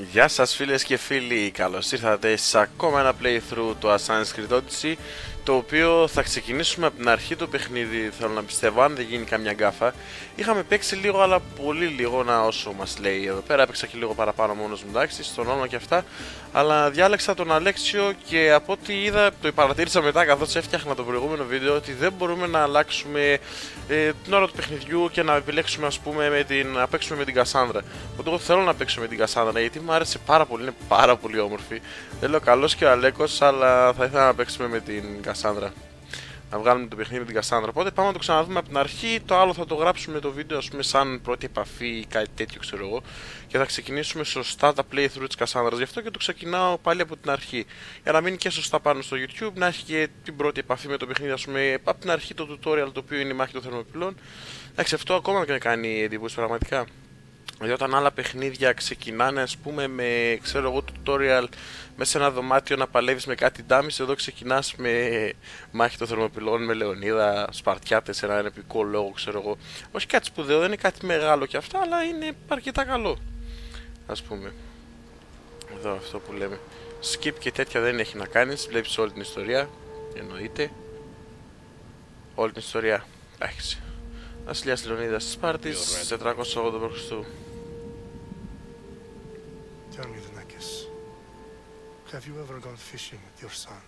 Γεια σας φίλες και φίλοι, καλώς ήρθατε σε ακόμα ένα playthrough του Assassin's Creed Odyssey το οποίο θα ξεκινήσουμε από την αρχή του παιχνίδι, θέλω να πιστεύω, αν δεν γίνει καμιά γκάφα. Είχαμε παίξει λίγο, αλλά πολύ λίγο, να όσο μας λέει εδώ πέρα. Έπαιξα και λίγο παραπάνω μόνος μου, εντάξει, στον όνομα και αυτά. Αλλά διάλεξα τον Αλέξιο και από ό,τι είδα, το παρατήρησα μετά καθώς έφτιαχνα το προηγούμενο βίντεο, ότι δεν μπορούμε να αλλάξουμε ε, την ώρα του παιχνιδιού και να επιλέξουμε, ας πούμε, με την, να παίξουμε με την Κασάνδρα. Οπότε εγώ θέλω να παίξω με την Κασάνδρα γιατί μου άρεσε πάρα πολύ, είναι πάρα πολύ όμορφη. Δεν λέω καλός και ο Αλέκος, αλλά θα ήθελα να παίξουμε με την Κασάνδρα. Κασάνδρα. Να βγάλουμε το παιχνίδι με την Κασάνδρα. Οπότε πάμε να το ξαναδούμε από την αρχή. Το άλλο θα το γράψουμε το βίντεο, ας πούμε, σαν πρώτη επαφή ή κάτι τέτοιο, ξέρω εγώ. Και θα ξεκινήσουμε σωστά τα playthrough της Κασάνδρας. Γι' αυτό και το ξεκινάω πάλι από την αρχή. Για να μείνει και σωστά πάνω στο YouTube, να έχει και την πρώτη επαφή με το παιχνίδι, ας πούμε, από την αρχή το tutorial το οποίο είναι η μάχη των θερμοπυλών. Εντάξει, αυτό ακόμα και να κάνει εντύπωση πραγματικά. Δηλαδή όταν άλλα παιχνίδια ξεκινάνε ας πούμε με ξέρω εγώ tutorial μέσα σε ένα δωμάτιο να παλεύεις με κάτι ντάμις εδώ ξεκινάς με μάχη των θερμοπυλών με Λεωνίδα, Σπαρτιάτες σε έναν επικό λόγο ξέρω εγώ. Όχι κάτι σπουδαίο, δεν είναι κάτι μεγάλο και αυτά αλλά είναι αρκετά καλό ας πούμε. Εδώ αυτό που λέμε. Skip και τέτοια δεν έχει να κάνεις βλέπεις όλη την ιστορία εννοείται. Όλη την ιστορία. Εντάξει. Βασιλιάς Λεωνίδας της Σπάρτης 480 π.Χ. Tell me, Denekis, have you ever gone fishing with your son?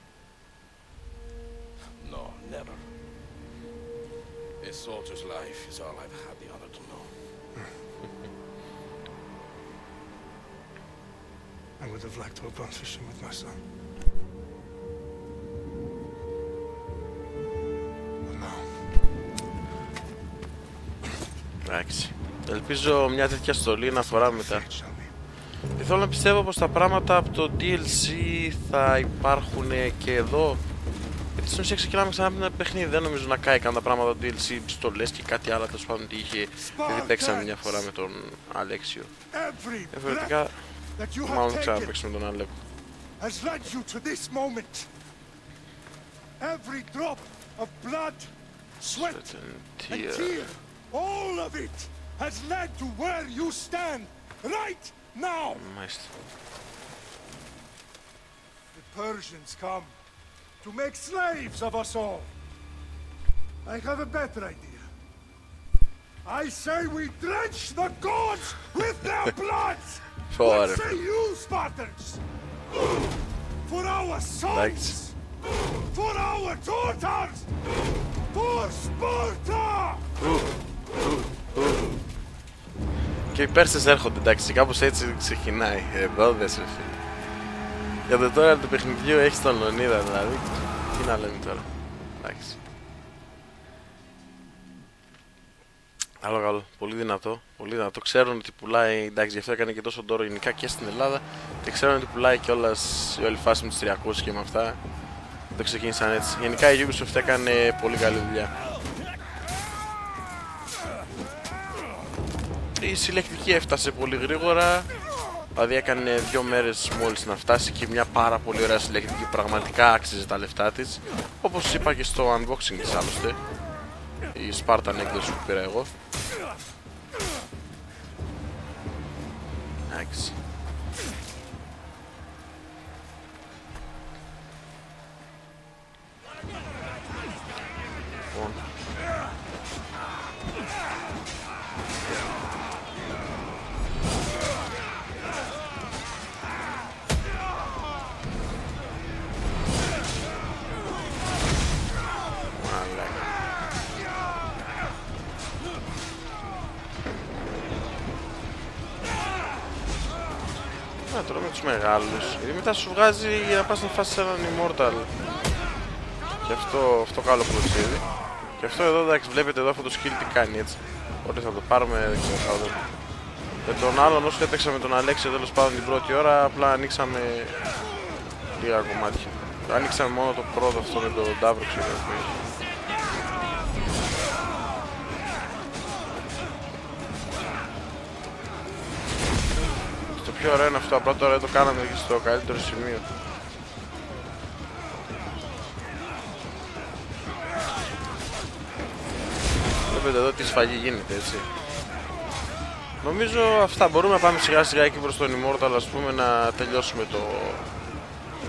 No, never. A soldier's life is all I've had the honor to know. I would have liked to have gone fishing with my son. But no. Εντάξει. Ελπίζω μια τέτοια στολή να φοράμε μετά. Θέλω να πιστεύω πως τα πράγματα από το DLC θα υπάρχουν και εδώ. Γιατί στην ουσία ξεκινάμε ξανά από ένα παιχνίδι. Δεν νομίζω να κάει καν τα πράγματα του DLC, στολές και κάτι άλλο τέλος πάντων τι είχε. Γιατί παίξαμε μια φορά με τον Αλέξιο. Every Διαφορετικά, breath that you μάλλον have δεν taken ξαναπαίξουμε τον Αλέκο. has led you to this moment. Every drop of blood, sweat, and Tear. tear, all of it has led to where you stand right Now! The Persians come to make slaves of us all. I have a better idea. I say we drench the gods with their blood! what say you, Spartans? For our sons! Thanks. For our daughters! For Sparta! Ooh, ooh, ooh. Και οι Πέρσες έρχονται, εντάξει, κάπως έτσι ξεκινάει. Εδώ δεν σε φίλε. Για το τώρα του παιχνιδιού έχει τον Λονίδα δηλαδή. Τι να λέμε τώρα. Εντάξει. Άλλο καλό. Πολύ δυνατό. Πολύ δυνατό. Ξέρουν ότι πουλάει. Εντάξει, γι' αυτό έκανε και τόσο δώρο γενικά και στην Ελλάδα. Και ξέρουν ότι πουλάει κιόλας η όλη φάση με τους 300 και με αυτά. Το ξεκίνησαν έτσι. Γενικά η Ubisoft έκανε πολύ καλή δουλειά. Η συλλεκτική έφτασε πολύ γρήγορα. Δηλαδή έκανε δύο μέρες μόλις να φτάσει και μια πάρα πολύ ωραία συλλεκτική πραγματικά άξιζε τα λεφτά της. Όπως είπα και στο unboxing της άλλωστε. Η Spartan έκδοση που πήρα εγώ. Εντάξει. Λοιπόν, τους μεγάλους. Γιατί μετά σου βγάζει για να πας να φάσεις έναν Immortal. Και αυτό, αυτό καλό κλωτσίδι. Και αυτό εδώ εντάξει βλέπετε εδώ αυτό το skill τι κάνει έτσι. Πότε θα το πάρουμε δεν ξέρω θα δούμε. Με τον άλλον όσο έπαιξα με τον Αλέξιο τέλος πάντων την πρώτη ώρα απλά ανοίξαμε λίγα κομμάτια. Ανοίξαμε μόνο το πρώτο αυτό με τον Νταύρο ξέρω πιο ωραίο είναι αυτό, απλά τώρα το κάναμε εκεί στο καλύτερο σημείο. Βλέπετε εδώ τι σφαγή γίνεται έτσι. Νομίζω αυτά μπορούμε να πάμε σιγά σιγά εκεί προς τον Immortal ας πούμε να τελειώσουμε το...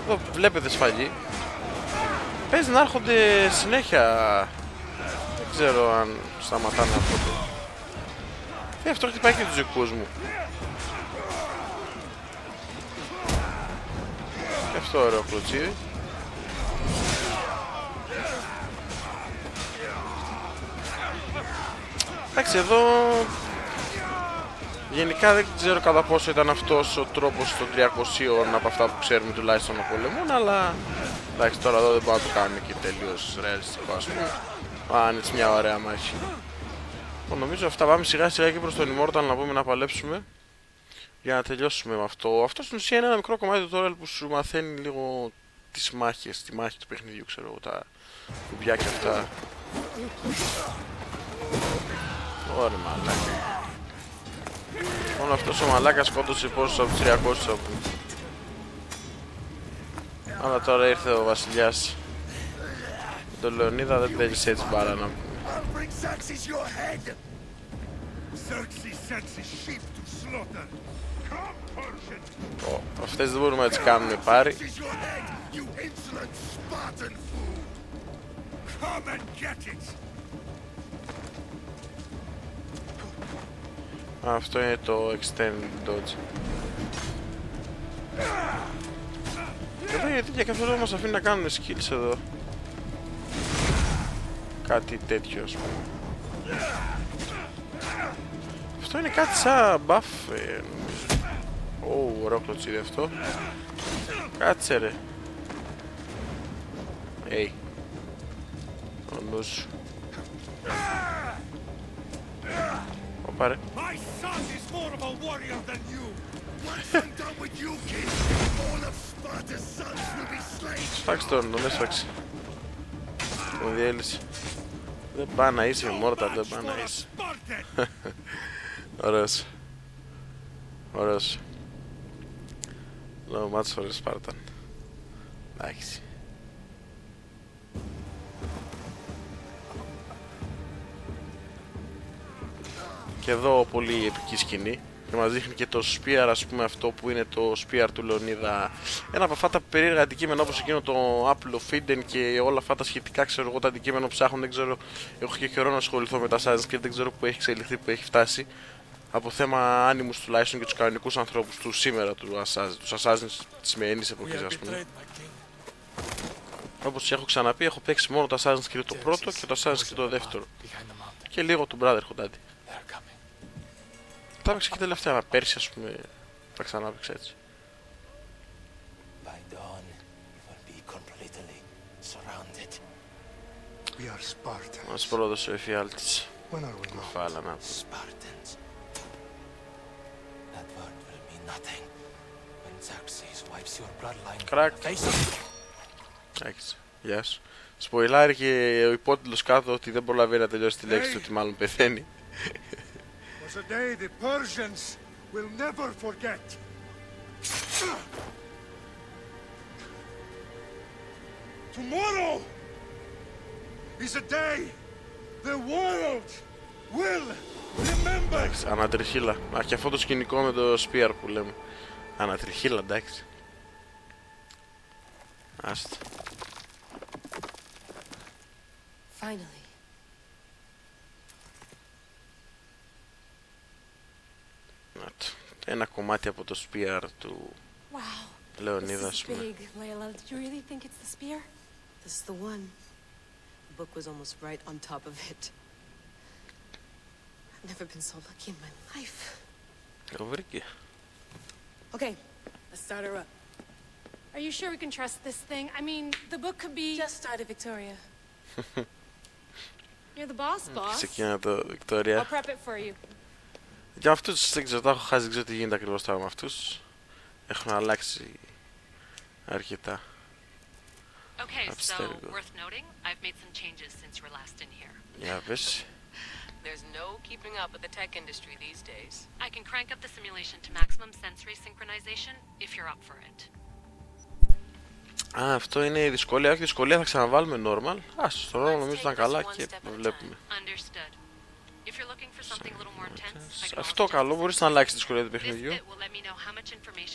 Εδώ βλέπετε σφαγή. Παίζει να έρχονται συνέχεια. Δεν ξέρω αν σταματάνε αυτό το... Ε, αυτό χτυπάει και τους δικούς μου. Και αυτό ωραίο κλωτσίδι. Εντάξει, εδώ Γενικά δεν ξέρω κατά πόσο ήταν αυτός ο τρόπος των 300 από αυτά που ξέρουμε τουλάχιστον να πολεμούν, αλλά εντάξει τώρα εδώ δεν μπορούμε να το κάνουμε και τελείως ρεαλιστικό ας πούμε. Αν έτσι μια ωραία μάχη. Λοιπόν, νομίζω αυτά πάμε σιγά σιγά και προς τον Immortal να πούμε να παλέψουμε για να τελειώσουμε με αυτό. Αυτό στην ουσία είναι ένα μικρό κομμάτι του tutorial που σου μαθαίνει λίγο τις μάχες, τη μάχη του παιχνιδιού, ξέρω εγώ, τα κουμπιά και αυτά. Ωραία μαλάκα. Μόνο αυτός ο μαλάκας σκότωσε πόσους από τους 300 από Αλλά τώρα ήρθε ο βασιλιάς Το Λεωνίδα δεν παίζεις έτσι μπάρα να πούμε αυτές δεν μπορούμε να τις κάνουμε πάρει Come and get it! Αυτό είναι το extend dodge. Εδώ γιατί για κάποιο λόγο μας αφήνει να κάνουμε skills εδώ. Κάτι τέτοιο ας πούμε. Αυτό είναι κάτι σαν buff ε, νομίζω. Ω, ωραίο κλωτσίδι αυτό. Κάτσε ρε. Hey. Ο νους σου. Πάρε. Σφάξ τον, τον έσφαξε. Τον διέλυσε. Δεν πάει να είσαι μόρτα, δεν πάει να είσαι. Ωραίος. Ωραίος. Λόγω μάτς φορές Σπάρταν. Εντάξει. Και εδώ πολύ επική σκηνή και μας δείχνει και το Spear ας πούμε αυτό που είναι το Spear του Λεωνίδα ένα από αυτά τα περίεργα αντικείμενα όπως εκείνο το Apple of Eden και όλα αυτά τα σχετικά ξέρω εγώ τα αντικείμενα που ψάχνω δεν ξέρω έχω και καιρό να ασχοληθώ με τα Assassin's και δεν ξέρω που έχει εξελιχθεί που έχει φτάσει από θέμα άνιμους τουλάχιστον και τους κανονικούς ανθρώπους του σήμερα του Assassin's, τους Assassin's της σημερινής εποχής ας πούμε. όπως έχω ξαναπεί έχω παίξει μόνο το Assassin's Creed το πρώτο και το Assassin's Creed το δεύτερο. και λίγο του Brotherhood άντι τα έπαιξε και τελευταία, πέρσι ας πούμε, τα ξανά έπαιξε έτσι. Μας πρόδωσε ο εφιάλτης. Φάλα να Κρακ. Εντάξει, γεια σου. Σποϊλάρει και ο υπότιτλος κάτω ότι δεν προλαβαίνει να τελειώσει τη λέξη του ότι μάλλον πεθαίνει was a day the Persians will never forget. Tomorrow is a day the world will remember. Εντάξει, ανατριχίλα. Α, και αυτό το σκηνικό με το Spear που λέμε. Ανατριχίλα, εντάξει. Άστα. Finally. Ένα κομμάτι από το spear του wow. Λεωνίδα, ας πούμε. Big, Layla. Did you really think it's the spear? This is the one. The book was almost right on top of it. I've never been so lucky in my life. Το βρήκε. Okay, let's start her up. Are you sure we can trust this thing? I mean, the book could be... Just started, Victoria. You're the boss, boss. Ξεκινά το, Victoria. I'll prep it for you. Για αυτούς δεν ξέρω, τα έχω χάσει, δεν ξέρω τι γίνεται ακριβώς τώρα με αυτούς. Έχουν αλλάξει αρκετά. Okay, so worth noting, I've made some changes since you were last in here. Για πες. Α, αυτό είναι η δυσκολία. Όχι, δυσκολία θα ξαναβάλουμε normal. Α, στο ρόλο νομίζω ήταν καλά και βλέπουμε. Αυτό καλό, μπορείς να αλλάξεις τη δυσκολία του παιχνιδιού.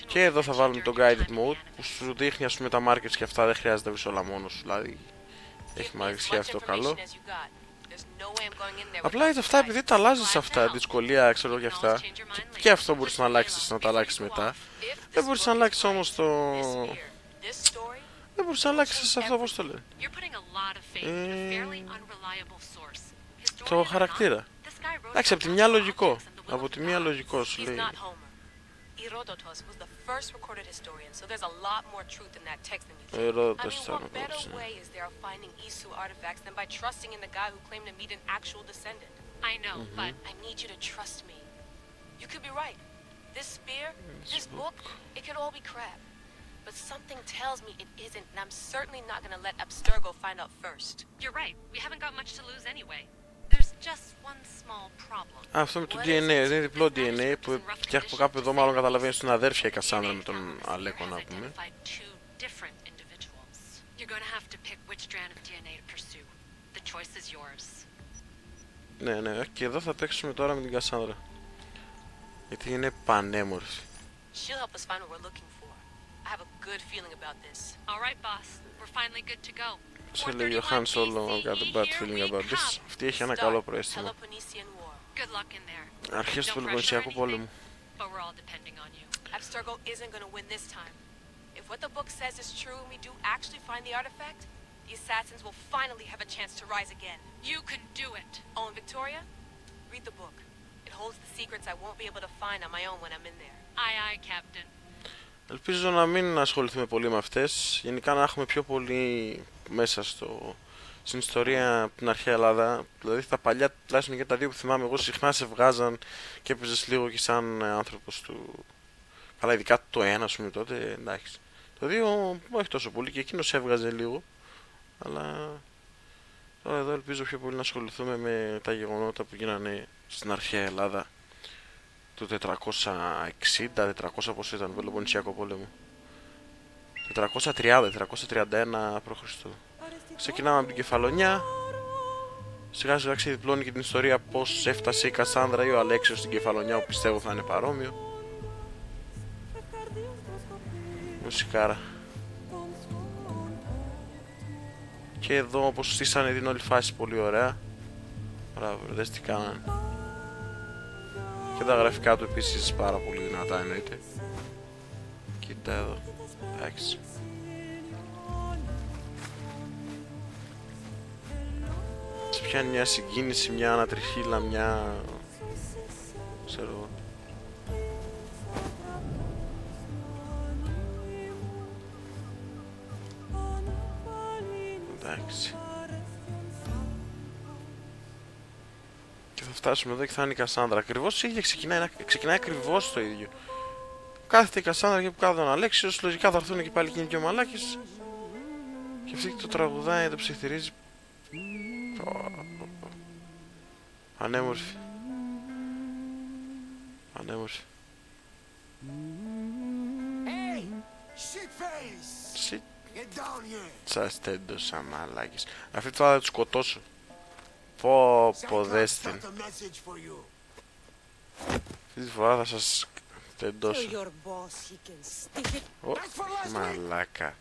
Και εδώ θα βάλουμε το guided mode που σου δείχνει ας πούμε τα markets και αυτά δεν χρειάζεται να βρεις όλα μόνος σου. Δηλαδή, έχει μάγεις αυτό καλό. Απλά without αυτά you επειδή guys. τα αλλάζεις αυτά, δυσκολία ξέρω και αυτά και, και αυτό μπορείς να αλλάξεις, να τα αλλάξεις μετά. If Δεν this μπορείς book να is αλλάξεις right, όμως το... this fear, this story, Δεν μπορείς να αλλάξεις αυτό πώς το λένε. You're putting a lot of faith in a Ε, fairly unreliable source. Historian Το or χαρακτήρα. not, this guy wrote Εντάξει, από about τη μια natural λογικό. objects and the will Από of τη μία God. λογικό σου he's λέει. first recorded historian, so there's a lot more truth in that text than you think. I mean, what better way is there of finding Isu artifacts than by trusting in the guy who claimed to meet an actual descendant? I know, mm -hmm. but I need you to trust me. You could be right. This spear, this, this book, it could all be crap. But something tells me it isn't, and I'm certainly not gonna let Abstergo find out first. You're right. We haven't got much to lose anyway. Α, αυτό με το DNA, δεν είναι διπλό DNA που φτιάχνω από κάπου εδώ μάλλον. Καταλαβαίνεις στην αδέρφια Κασάνδρα με τον Αλέκο να πούμε. Ναι, ναι, και εδώ θα παίξουμε τώρα με την Κασάνδρα. Γιατί είναι πανέμορφη. Σε λέει ο Han Solo, I've got a bad feeling about this. Αυτή έχει ένα καλό Start προαίσθημα. Peloponnesian War. Good luck in there. Αρχές του No pressure or Πελοποννησιακού anything, πόλεμου. But we're all depending on you. Abstergo isn't going to win this time. If what the book says is true and we do actually find the artifact, the assassins will finally have a chance to rise again. You can do it. Oh, and Victoria, read the book. It holds the secrets I won't be able to find on my own when I'm in there. Aye, aye, Captain. Ελπίζω να μην ασχοληθούμε πολύ με αυτές. Γενικά να έχουμε πιο πολύ μέσα στο, στην ιστορία από την αρχαία Ελλάδα. Δηλαδή τα παλιά, τουλάχιστον και τα δύο που θυμάμαι εγώ, συχνά σε βγάζαν και έπαιζες λίγο και σαν άνθρωπος του. Αλλά ειδικά το ένα, ας πούμε τότε, εντάξει. Το δύο, όχι τόσο πολύ και εκείνος έβγαζε λίγο. Αλλά τώρα εδώ ελπίζω πιο πολύ να ασχοληθούμε με τα γεγονότα που γίνανε στην αρχαία Ελλάδα του 460, 400 πόσο ήταν, Πελοποννησιακό πόλεμο. 430, 431 π.Χ. Ξεκινάμε από την Κεφαλονιά. Σιγά σιγά ξεδιπλώνει και την ιστορία πώς έφτασε η Κασάνδρα ή ο Αλέξιος στην Κεφαλονιά που πιστεύω θα είναι παρόμοιο. Μουσικάρα. Και εδώ όπως στήσανε την όλη φάση πολύ ωραία. Μπράβο, ρε, δες τι κάνανε. Και τα γραφικά του επίσης πάρα πολύ δυνατά εννοείται. Κοίτα εδώ. Εντάξει. Σε πιάνει μια συγκίνηση, μια ανατριχίλα, μια... ξέρω εγώ. Εντάξει. Και θα φτάσουμε εδώ και θα είναι η Κασάνδρα. Ακριβώς η ίδια ξεκινάει, ξεκινάει ακριβώς το ίδιο. Κάθεται η Κασάνδρα και που κάθεται ο Αλέξιος. Λογικά θα έρθουν και πάλι εκείνοι και ο Μαλάκης. Και αυτή το τραγουδάει, το ψιθυρίζει. Πω, πω, πω. Πανέμορφη. Πανέμορφη. Hey! Shitface! Σι Get down here! σας τέντωσα μαλάκες. Αυτή τώρα θα τους σκοτώσω. Πω πω Cyclops δες την. got a message for you. Αυτή τη φορά θα σας Tell τεντώσω. your boss he can stick it. Ω, μαλάκα.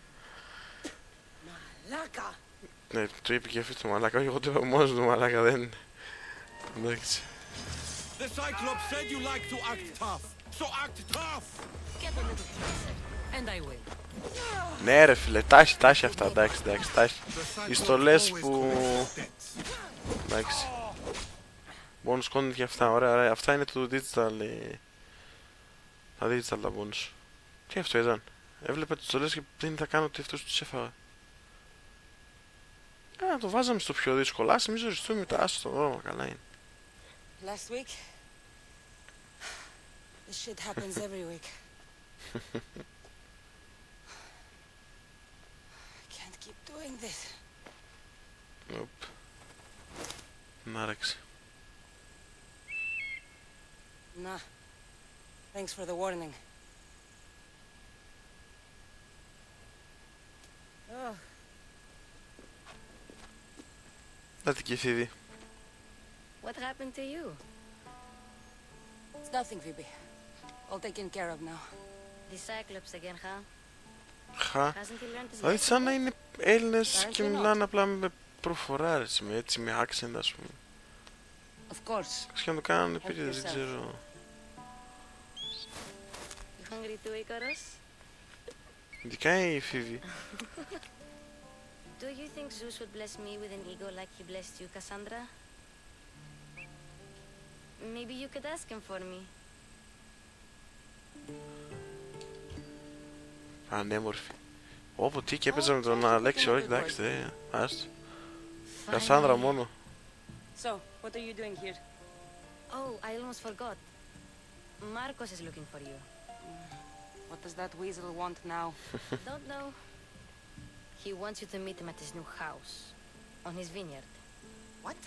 Laka. Ναι, το είπε και αυτή το μαλάκα. Όχι, εγώ το είπα μόνος του μαλάκα, δεν είναι. Εντάξει. The Cyclops said you like to act tough. So act tough! Get a little closer. And I will. Ναι ρε φίλε, τάχει, τάχει αυτά, εντάξει, εντάξει, τάχει. Οι στολές που... Εντάξει. Bonus content και αυτά, ωραία, ωραία. Αυτά είναι του digital... ε, Τα digital τα bonus. Τι αυτό ήταν. Έβλεπα τις στολές και δεν θα κάνω ότι αυτός τους έφαγα. Α, το βάζαμε στο πιο δύσκολο. Ας εμείς οριστούμε μετά, άστο το δρόμο, καλά είναι. Last week? This shit happens every week. I can't keep doing this. Οπ. Να άραξε. Nah. Thanks for the warning. Oh, Να την κεφίδι. What happened to you? It's nothing, Phoebe. All taken care of now. The Cyclops again, huh? Χα. Hasn't he learned his Δηλαδή σαν lesson? να είναι Έλληνες και Apparently not. μιλάνε απλά με προφορά, έτσι, με, έτσι, με accent ας πούμε. Of course. Ξέρω να το κάνουν Help επίτηδες, δεν yourself. ξέρω. You hungry too, Icarus? Ειδικά η Φίβη. Do you think Zeus would bless me with an ego like he blessed you, Cassandra? Maybe you could ask him for me. Πανέμορφη. Όπου τι και έπαιζα με τον Oh, Αλέξη, okay, όχι good εντάξει, word. δε, άστο. Κασάνδρα μόνο. So, what are you doing here? Oh, I almost forgot. Marcos is looking for you. What does that weasel want now? Don't know. He wants you to meet him at his new house. On his vineyard. What?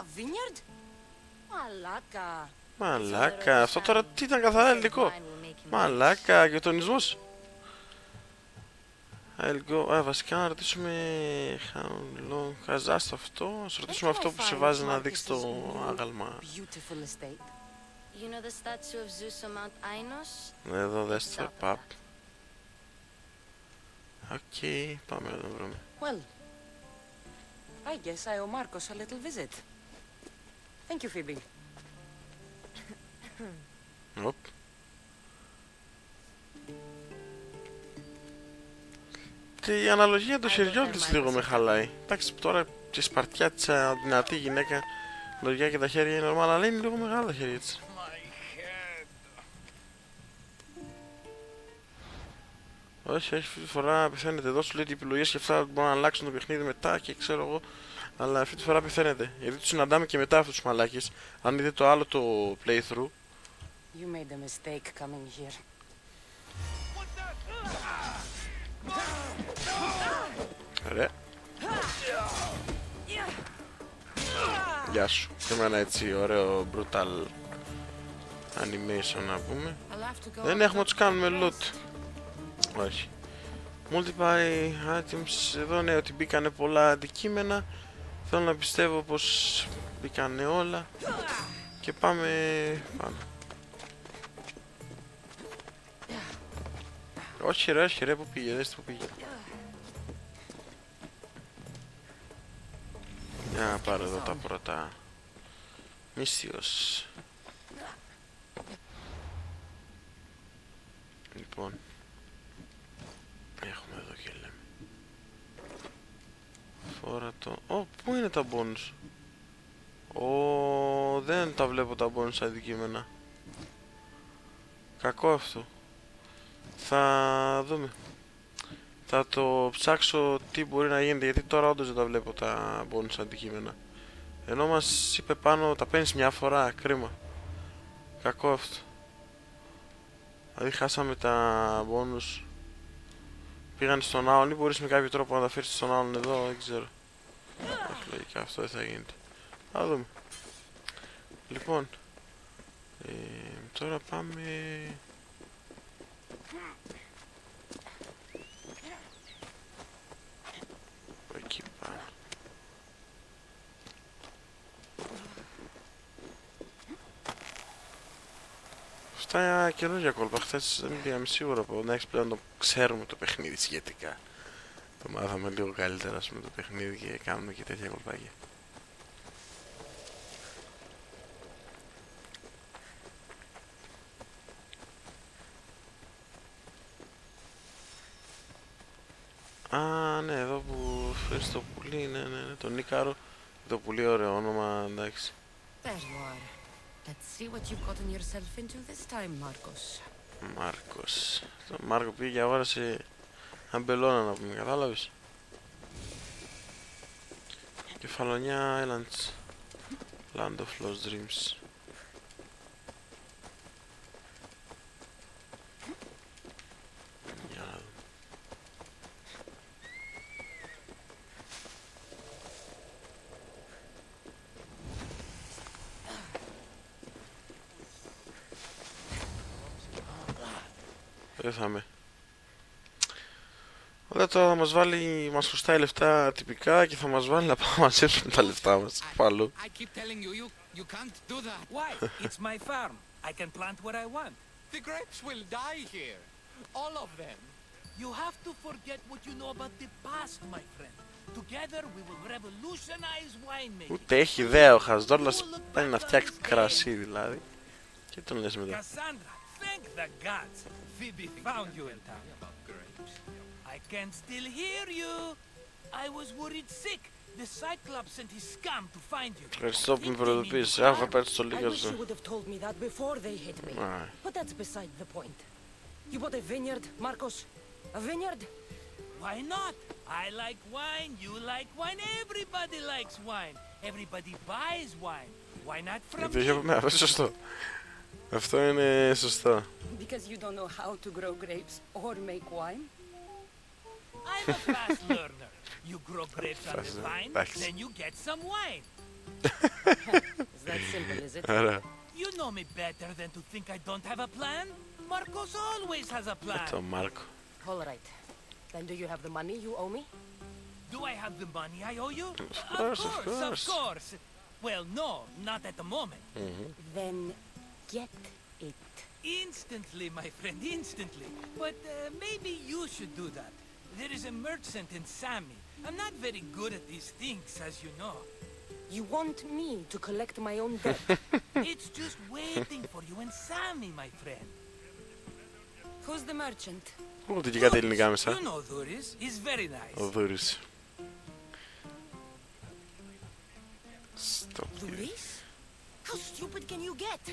A vineyard? Malaka. Μαλάκα, αυτό τώρα τι ήταν καθαρά ελληνικό. Μαλάκα, και ο τονισμός. I'll go. Α, βασικά να ρωτήσουμε how long χαζάστο αυτό. Να σου ρωτήσουμε αυτό που σε βάζει να δείξει το άγαλμα. Beautiful estate. You know the statue of Zeus on Mount Ainos? Εδώ δες το παπ. Οκ, πάμε να το βρούμε. Well, I guess I owe Marcos a little visit. Thank you, Phoebe. Οπ. Και η αναλογία του χεριών της λίγο με χαλάει. Εντάξει, τώρα και σπαρτιά της α, δυνατή γυναίκα, λογικά και τα χέρια είναι normal, αλλά είναι λίγο μεγάλα τα χέρια της. Όχι, όχι, αυτή τη φορά πεθαίνετε. Εδώ σου λέει ότι οι επιλογές και αυτά μπορούν να αλλάξουν το παιχνίδι μετά και ξέρω εγώ. Αλλά αυτή τη φορά πεθαίνετε. Γιατί τους συναντάμε και μετά αυτούς τους μαλάκες. Αν δείτε το άλλο το playthrough, You made a mistake coming here. Ωραία. Γεια σου. Και με ένα έτσι ωραίο brutal animation να πούμε. I'll have to go Δεν έχουμε να τους κάνουμε loot. Όχι. Multiply items. Εδώ ναι ότι μπήκανε πολλά αντικείμενα. Θέλω να πιστεύω πως μπήκανε όλα. Και πάμε πάνω. Όχι ρε, όχι ρε, που πήγε, δες που πήγε. Για να πάρω εδώ τα πρώτα. Μίσιος. Λοιπόν. Έχουμε εδώ και λέμε. Φόρα το... Ω, πού είναι τα bonus; Ω, δεν τα βλέπω τα bonus αντικείμενα. Κακό αυτό. Θα δούμε. Θα το ψάξω τι μπορεί να γίνεται γιατί τώρα όντως δεν τα βλέπω τα bonus αντικείμενα. Ενώ μας είπε πάνω τα παίρνεις μια φορά, κρίμα. Κακό αυτό. Δηλαδή χάσαμε τα bonus. Πήγαν στον άλλον ή μπορείς με κάποιο τρόπο να τα φέρεις στον άλλον εδώ, δεν ξέρω. Όχι λογικά αυτό δεν θα γίνεται. Θα δούμε. Λοιπόν. Ε, τώρα πάμε... Εκεί πάνω. Αυτά καινούργια κόλπα. Χθες δεν πήγαμε σίγουρα από να έχεις πλέον το ξέρουμε το παιχνίδι σχετικά. Το μάθαμε λίγο καλύτερα ας πούμε, το παιχνίδι και κάνουμε και τέτοια κολπάκια. Α, ναι, εδώ που φέρεις το πουλί, ναι, ναι, ναι, τον Νίκαρο. Το πουλί ωραίο όνομα, εντάξει. There you are. Let's see what you've gotten yourself into this time, Marcos. Μάρκος. Το Μάρκο πήγε και αγόρασε αμπελώνα να πούμε, κατάλαβες. Κεφαλονιά Islands. Land of Lost Dreams. Για να δούμε. Δεν θα με. Όλα τώρα θα μας βάλει, μας χρωστάει λεφτά τυπικά και θα μας βάλει να πάμε να μαζέψουμε τα λεφτά μας από αλλού. I keep telling you, you, you can't do that. Why? It's my farm. I can plant what I want. The grapes will die here. All of them. You have to forget what you know about the past, my friend. Together we will revolutionize winemaking. Ούτε έχει ιδέα ο Χασδόρλας πάει να φτιάξει κρασί δηλαδή. Και τον λες μετά. Cassandra, thank the gods. Phoebe found you in town. I can still hear you. I was worried sick. The Cyclops sent his scum to find you. Ευχαριστώ που με Think they mean προειδοποίησες. harm? Άβα πέτω στο I λίγα wish you σου. would have told me that before they hit me. Right. But that's beside the point. You bought a vineyard, Marcos? A vineyard? Why not? I like wine, you like wine, everybody likes wine. Everybody buys wine. Why not from Γιατί όχι από me? μένα, αυτό είναι σωστό. Αυτό είναι σωστό. Because you don't know how to grow grapes or make wine? I'm a fast learner. You grow grapes on the vine, then you get some wine. is that simple, is it? You know me better than to think I don't have a plan. Marcos always has a plan. That's Marco. All right. Then do you have the money you owe me? Do I have the money I owe you? Of course, of course. Of course. Of course. Well, no, not at the moment. Mm -hmm. Then get it. Instantly, my friend, instantly. But uh, maybe you should do that. There is a merchant in Sami. I'm not very good at these things, as you know. You want me to collect my own debt? It's just waiting for you in Sami, my friend. Who's the merchant? Ούτε και κάτι ελληνικά You μέσα. know Duris. He's very nice. Ο Δούρης. Στο Luis? How stupid can you get?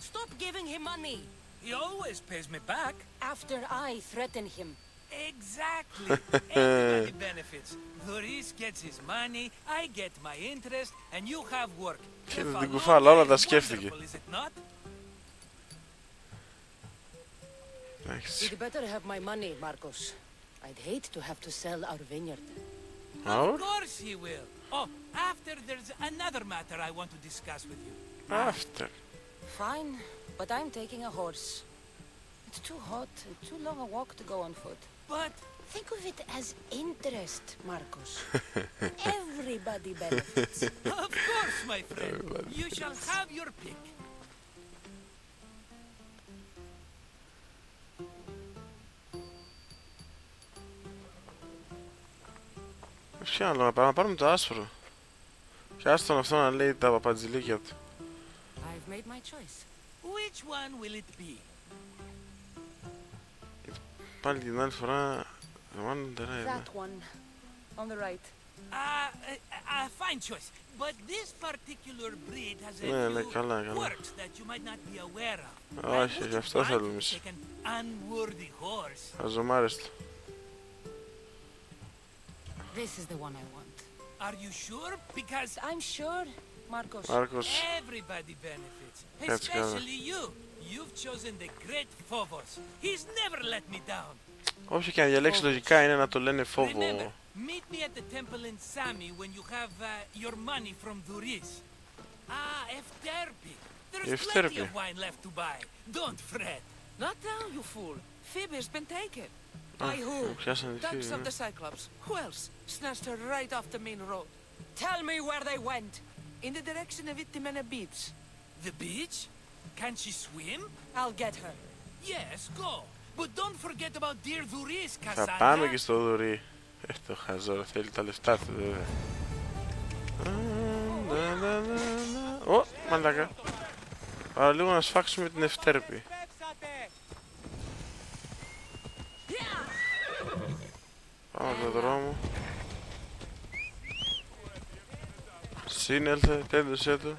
Stop giving him money. He always pays me back. After I threaten him. Exactly. Everybody benefits. Duris gets his money, I get my interest, and you have work. Και The την κουφάλα, όλα τα Fallout is σκέφτηκε. wonderful, is it not? Εντάξει. You'd better have my money, Marcos. I'd hate to have to sell our vineyard. Αου. Of course he will. Oh, after there's another matter I want to discuss with you. Αυτό. Fine, but I'm taking a horse. It's too hot and too long a walk to go on foot. But Think of it as interest, Marcos. Everybody benefits. of course, my friend, you shall have your pick. Ποιο άλλο να πάρουμε, να πάρουμε το άσπρο. Και άστον αυτό να λέει τα παπατζηλίκια του. I've made my choice. Which one will it be? Πάλι την άλλη φορά. Μάλλον δεν είναι. that one. On the right. Uh, a, a fine choice. But this particular breed has a Ναι, ναι, few καλά, καλά. quirks that you might not be aware of. Όχι, I γι' wouldn't αυτό like θέλουμε to εμείς. take an unworthy horse. Αζωμάρες του. This is the one I want. Are you sure? Because I'm sure, Marcos. Μάρκος. everybody benefits. That's good. Especially you. You've chosen the great Phobos. He's never let me down. Όποιο και να διαλέξει λογικά είναι να το λένε Remember, φόβο. meet me at the temple in Sami when you have uh, your money from Duris. Ah, Efterpi. There's Efterpi. plenty of wine left to buy. Don't fret. Not now, you fool. Phoebe's been taken. Α, By who? μου πιάσανε τη Thugs φύγη. of the Cyclops. Who else? Snatched her right off the main road. Tell me where they went. In the direction of Itimena Beach. The beach? Can she swim? I'll get her. Yes, go. But don't forget about dear Duris, Θα Cassandra. πάμε και στο δουρί. Ε, το χαζό, θέλει τα λεφτά του βέβαια. Α, να, να, να, να. Ω, μαλάκα. Άρα λίγο να σφάξουμε την ευτέρπη. Πάμε από το δρόμο. Σύνελθε, τέλειωσέ το.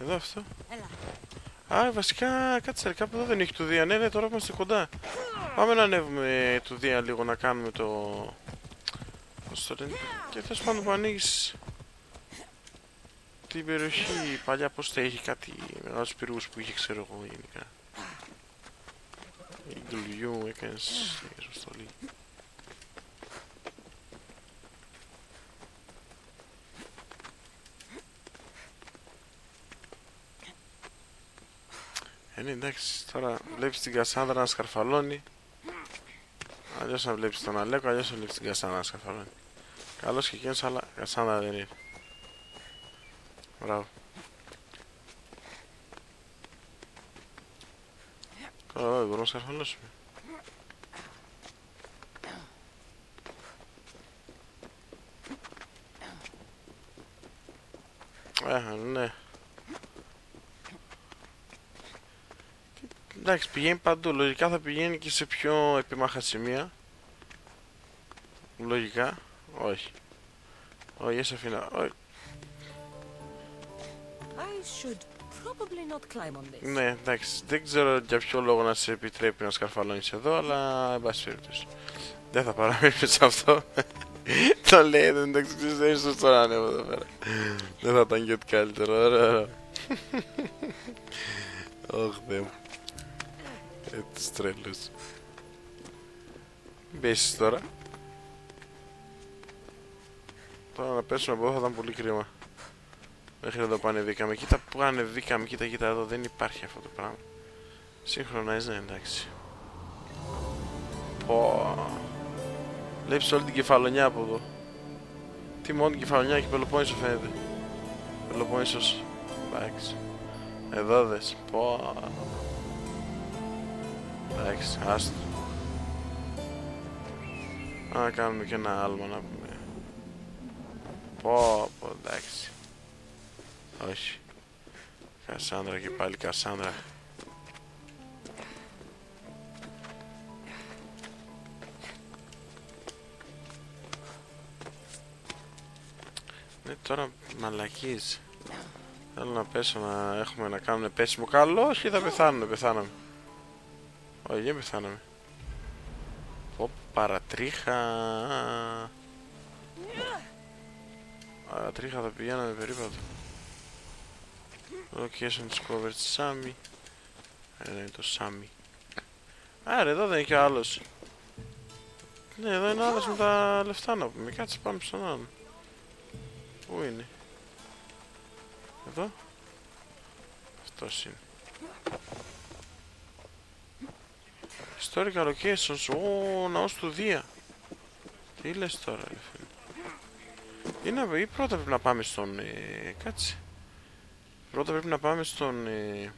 Εδώ αυτό. Α, βασικά κάτσε ρε, κάπου εδώ δεν έχει του Δία. Ναι, ναι, τώρα είμαστε κοντά. Πάμε να ανέβουμε του Δία λίγο να κάνουμε το. Πώς το λένε; Και τέλο πάντων που ανοίγεις την περιοχή παλιά, πώς θα έχει κάτι μεγάλους πυργού που είχε, ξέρω εγώ γενικά. Η Γκουλιού έκανε Ε, ναι, εντάξει, τώρα βλέπεις την Κασάνδρα να σκαρφαλώνει Αλλιώς να βλέπεις τον Αλέκο, αλλιώς να βλέπεις την Κασάνδρα σκαφαλώνει. Καλός και εκείνος, αλλά Κασάνδρα δεν είναι. Μπράβο. Καλά, δεν μπορούμε να σκαρφαλώσουμε. Ε, ναι. Εντάξει, πηγαίνει παντού. Λογικά θα πηγαίνει και σε πιο επιμάχα σημεία. Λογικά. Όχι. Όχι, σε αφήνω. Όχι. I should probably not climb on this. Ναι, εντάξει. Δεν ξέρω για ποιο λόγο να σε επιτρέπει να σκαρφαλώνεις εδώ, αλλά εν πάση περιπτώσει. Δεν θα παραμείνουμε σε αυτό. Το λέει, δεν εντάξει, ξέρεις, δεν είναι σωστό να ανέβω εδώ πέρα. Δεν θα ήταν και ό,τι καλύτερο. Ωραία, ωραία. Ωχ, Θεέ μου. Έτσι τρελούς. Μην πέσεις τώρα. Τώρα να πέσουμε από εδώ θα ήταν πολύ κρίμα. Μέχρι εδώ που ανεβήκαμε. Κοίτα που ανεβήκαμε. Κοίτα, κοίτα εδώ. Δεν υπάρχει αυτό το πράγμα. Σύγχρονα ναι, εντάξει. Πω. Βλέπεις όλη την κεφαλονιά από εδώ. Τι μόνο την κεφαλονιά και Πελοπόννησο φαίνεται. Πελοπόννησος. Εντάξει. Εδώ δες. Πω. Εντάξει, άστο. Να κάνουμε και ένα άλμα να πούμε. Πω, πω, εντάξει. Όχι. Κασάνδρα και πάλι Κασάνδρα. Ναι, τώρα μαλακίζει. Θέλω να πέσω να έχουμε να κάνουμε πέσιμο καλό, όχι θα πεθάνουμε, πεθάναμε. Όχι, δεν πεθάναμε. Πω, παρατρίχα. Παρατρίχα θα πηγαίναμε περίπατο. Location discovered Σάμι. Ένα είναι το Σάμι. Άρα εδώ δεν είναι και άλλος. Ναι, εδώ είναι άλλος με τα λεφτά να πούμε. Κάτσε πάμε στον άλλον. Πού είναι; Εδώ. Αυτός είναι. Historical locations. Ω, ναός του Δία. Τι λες τώρα, ρε φίλε. Είναι, ή πρώτα πρέπει να πάμε στον... Ε, κάτσε. Πρώτα πρέπει να πάμε στον... Ε,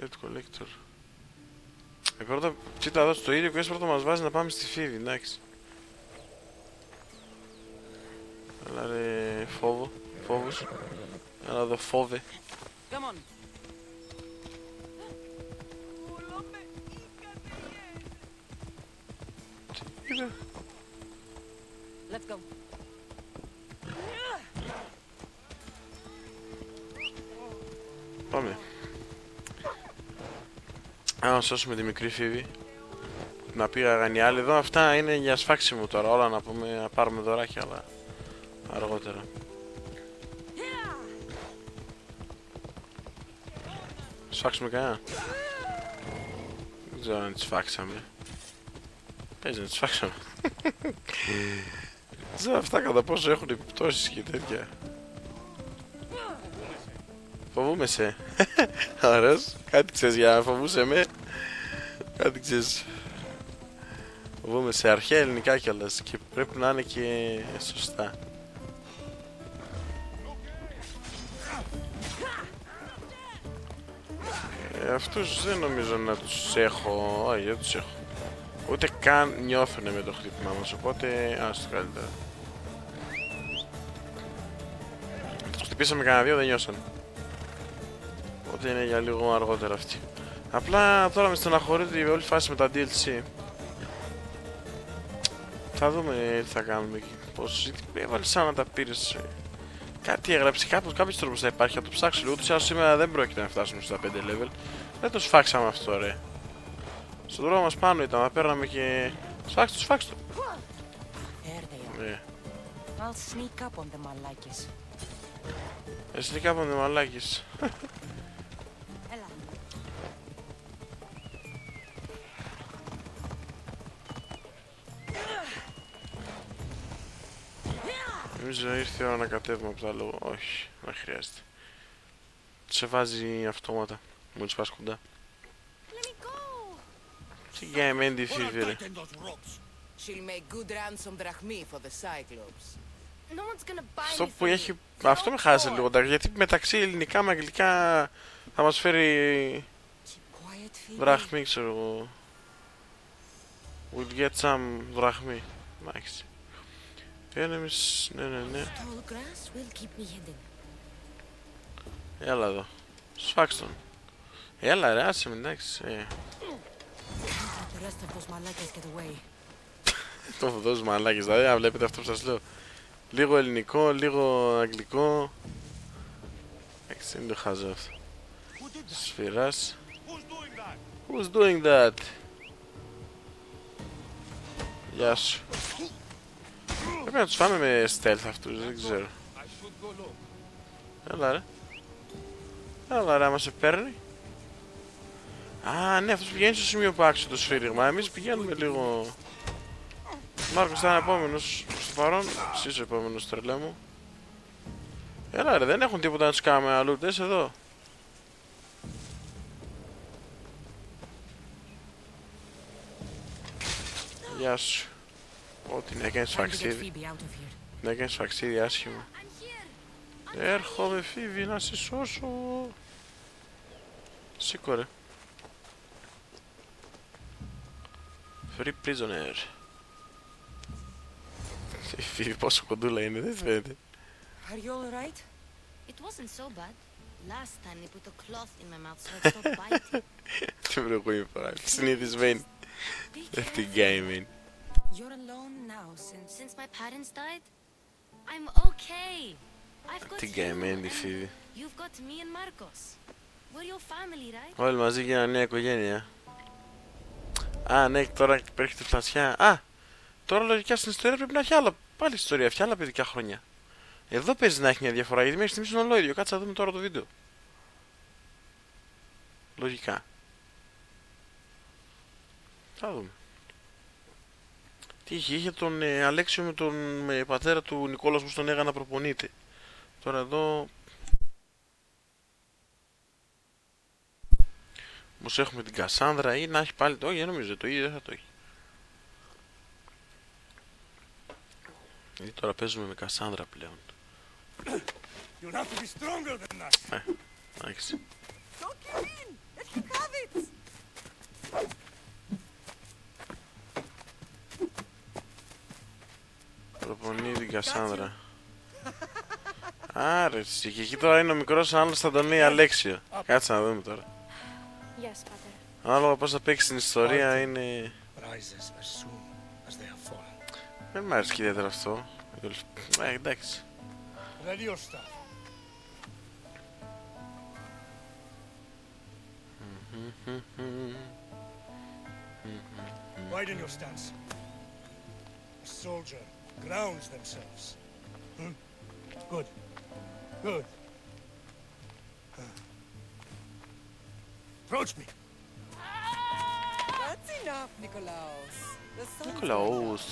Dead Collector. Ε, πρώτα, κοίτα εδώ στο ίδιο quest πρώτα μας βάζει να πάμε στη Φίβη, εντάξει. Αλλά ρε, φόβο, φόβος. Έλα εδώ φόβε. Come on. Let's go. Πάμε. Α, σώσουμε τη μικρή Φίβη. Να πήγαγαν οι άλλοι εδώ. Αυτά είναι για σφάξιμο τώρα. Όλα να πούμε, να πάρουμε δωράκια, αλλά αργότερα. Σφάξουμε κανένα. Δεν ξέρω αν τις φάξαμε. Παίζει να τις φάξαμε. Δεν ξέρω αυτά κατά πόσο έχουν επιπτώσεις και τέτοια. Φοβούμαι σε. Ωραίος. Κάτι ξέρεις για να φοβούσε με. Κάτι ξέρεις. Φοβούμαι σε αρχαία ελληνικά κιόλας και πρέπει να είναι και σωστά. Ε, αυτούς δεν νομίζω να τους έχω, όχι δεν τους έχω. Ούτε καν νιώθουνε με το χτύπημά μας, οπότε άστο καλύτερα. Τους χτυπήσαμε κανένα δύο, δεν νιώσανε. Οπότε είναι για λίγο αργότερα αυτή. Απλά τώρα με στεναχωρείται η όλη φάση με τα DLC. Θα δούμε τι θα κάνουμε εκεί. Πώς έβαλε σαν να τα πήρες. ε. Κάτι έγραψε, κάπως, κάποιος τρόπος θα υπάρχει, θα το ψάξω λίγο. Ούτως ή άλλως σήμερα δεν πρόκειται να φτάσουμε στα 5 level. Δεν το σφάξαμε αυτό ρε. Στον δρόμο μας πάνω ήταν, θα παίρναμε και... Σφάξτε το, σφάξτε το. There they are. Ναι. I'll sneak up on them, Malakis. Εσύ κάπου με μαλάκες. Έλα. Νομίζω ήρθε η ώρα να κατέβουμε από τα λόγω. Όχι, δεν χρειάζεται. Σε βάζει αυτόματα. Μόλις πας κοντά. No one's gonna buy Αυτό me που from έχει... you. Αυτό με χάσε λίγο, εντάξει, γιατί μεταξύ ελληνικά με αγγλικά θα μας φέρει Keep quiet, Phoebe. δραχμή, ξέρω εγώ. We'll get some δραχμή. Εντάξει. Enemies, ναι, ναι, ναι. Tall grass will keep me hidden. Έλα εδώ. Σφάξ τον. Έλα ρε, άσε με, εντάξει. Ε, Let the rest of those malakas get away. το θα δώσει μαλάκες, δηλαδή, να βλέπετε αυτό που σας λέω. Λίγο ελληνικό, λίγο αγγλικό. Εντάξει, είναι το χάζο αυτό. Who did that? Σφυράς. Who's doing that? Who's doing that? Γεια σου. Πρέπει να τους φάμε με stealth αυτούς, δεν ξέρω. I should go look. Έλα ρε. Έλα ρε, άμα σε παίρνει. Α, ναι, αυτός πηγαίνει στο σημείο που άξιο το σφύριγμα. Εμείς πηγαίνουμε λίγο... Μάρκος θα είναι επόμενος στο παρόν. Εσύ είσαι ο επόμενος τρελέ μου. Έλα ρε, δεν έχουν τίποτα να τους κάνουμε αλλού. Δες εδώ. Γεια σου. Ό,τι να έκανες Time to get φαξίδι. Phoebe out of here. Να έκανες φαξίδι άσχημα. I'm here. Έρχομαι Φίβη να σε σώσω. Σήκω ρε. Free prisoner. Η Φίβη πόσο κοντούλα είναι, δεν φαίνεται. Are you alright? It wasn't so bad. Last time they put a cloth in my mouth so I stopped biting. Την προηγούμενη φορά. Συνηθισμένη. Be Αυτή careful. gaming. You're alone now since... Since my parents died, I'm okay. I've got Τι you, gaming η and Φίβη. You've got me and Marcos. We're your family, right? Όλοι μαζί για μια νέα οικογένεια. Α, ναι, τώρα έρχεται φλασιά. Α, τώρα λογικά στην ιστορία πρέπει να έχει άλλα. Πάλι ιστορία, αυτή άλλα παιδικά χρόνια. Εδώ παίζει να έχει μια διαφορά γιατί μέχρι στιγμής είναι όλο ίδιο. Κάτσε να δούμε τώρα το βίντεο. Λογικά. Θα δούμε. Τι είχε, είχε τον ε, Αλέξιο με τον με πατέρα του Νικόλας που στον έγανα προπονείται. Τώρα εδώ Όμως έχουμε την Κασάνδρα ή να έχει πάλι το όχι, νομίζω το ίδιο δεν θα το έχει. Γιατί τώρα παίζουμε με Κασάνδρα πλέον. You'll have to be stronger than that. Εντάξει. Don't give in! Let him have it! Προπονεί την Κασάνδρα. Άρε, εσύ, και εκεί τώρα είναι ο μικρός άλλος θα τον λέει Αλέξιο. Κάτσε να δούμε τώρα. Yes, Pater. Ανάλογα πώς θα παίξει την ιστορία είναι... Rises as soon as they have fallen. Δεν μ' άρεσε και ιδιαίτερα αυτό. Ε, εντάξει. Ready your stuff. Widen your stance. A soldier grounds themselves. Hmm? Good. Good. Approach me. That's enough, Nikolaus. The sun's Νικολαούς.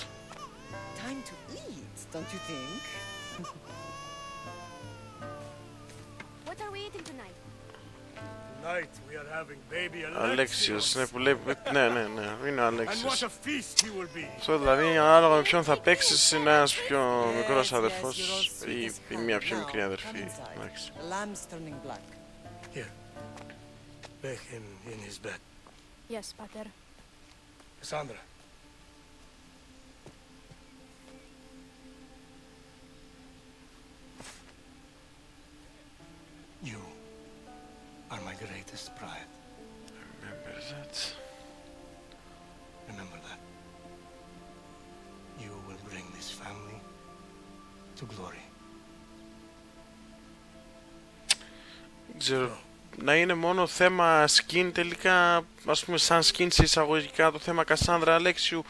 Time to eat, don't you think? What are we eating tonight? Tonight we are having baby Αλέξιος, ναι που λέει... Ναι, ναι, ναι, είναι ο And what Αλέξιος. a feast he will be. Αυτό δηλαδή ανάλογα με ποιον θα παίξεις είναι ένας πιο Yes, μικρός yes, αδερφός you're all sweet ή, as ή honey. μια πιο Now, μικρή come αδερφή. inside. Εντάξει. Lay him in his bed. Yes, Pater. Cassandra. You are my greatest pride. Remember that. Remember that. You will bring this family to glory. Zero. Να είναι μόνο θέμα skin τελικά, ας πούμε σαν skin σε εισαγωγικά το θέμα Κασάνδρα Αλέξιου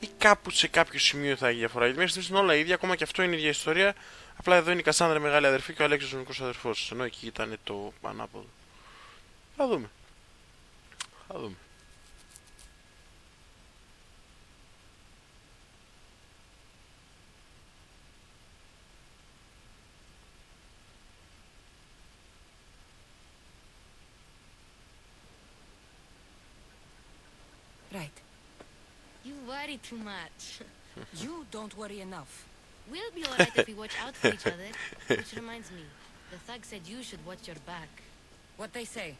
ή κάπου σε κάποιο σημείο θα έχει διαφορά. Γιατί μέχρι στιγμής είναι όλα ίδια, ακόμα και αυτό είναι η ίδια ιστορία. Απλά εδώ είναι η Κασάνδρα μεγάλη αδερφή και ο Αλέξιος ο μικρός αδερφός. Ενώ εκεί ήταν το ανάποδο. Θα δούμε. Θα δούμε. worry too much. you don't worry enough. We'll be alright if we watch out for each other. Which reminds me, the thug said you should watch your back. What they say?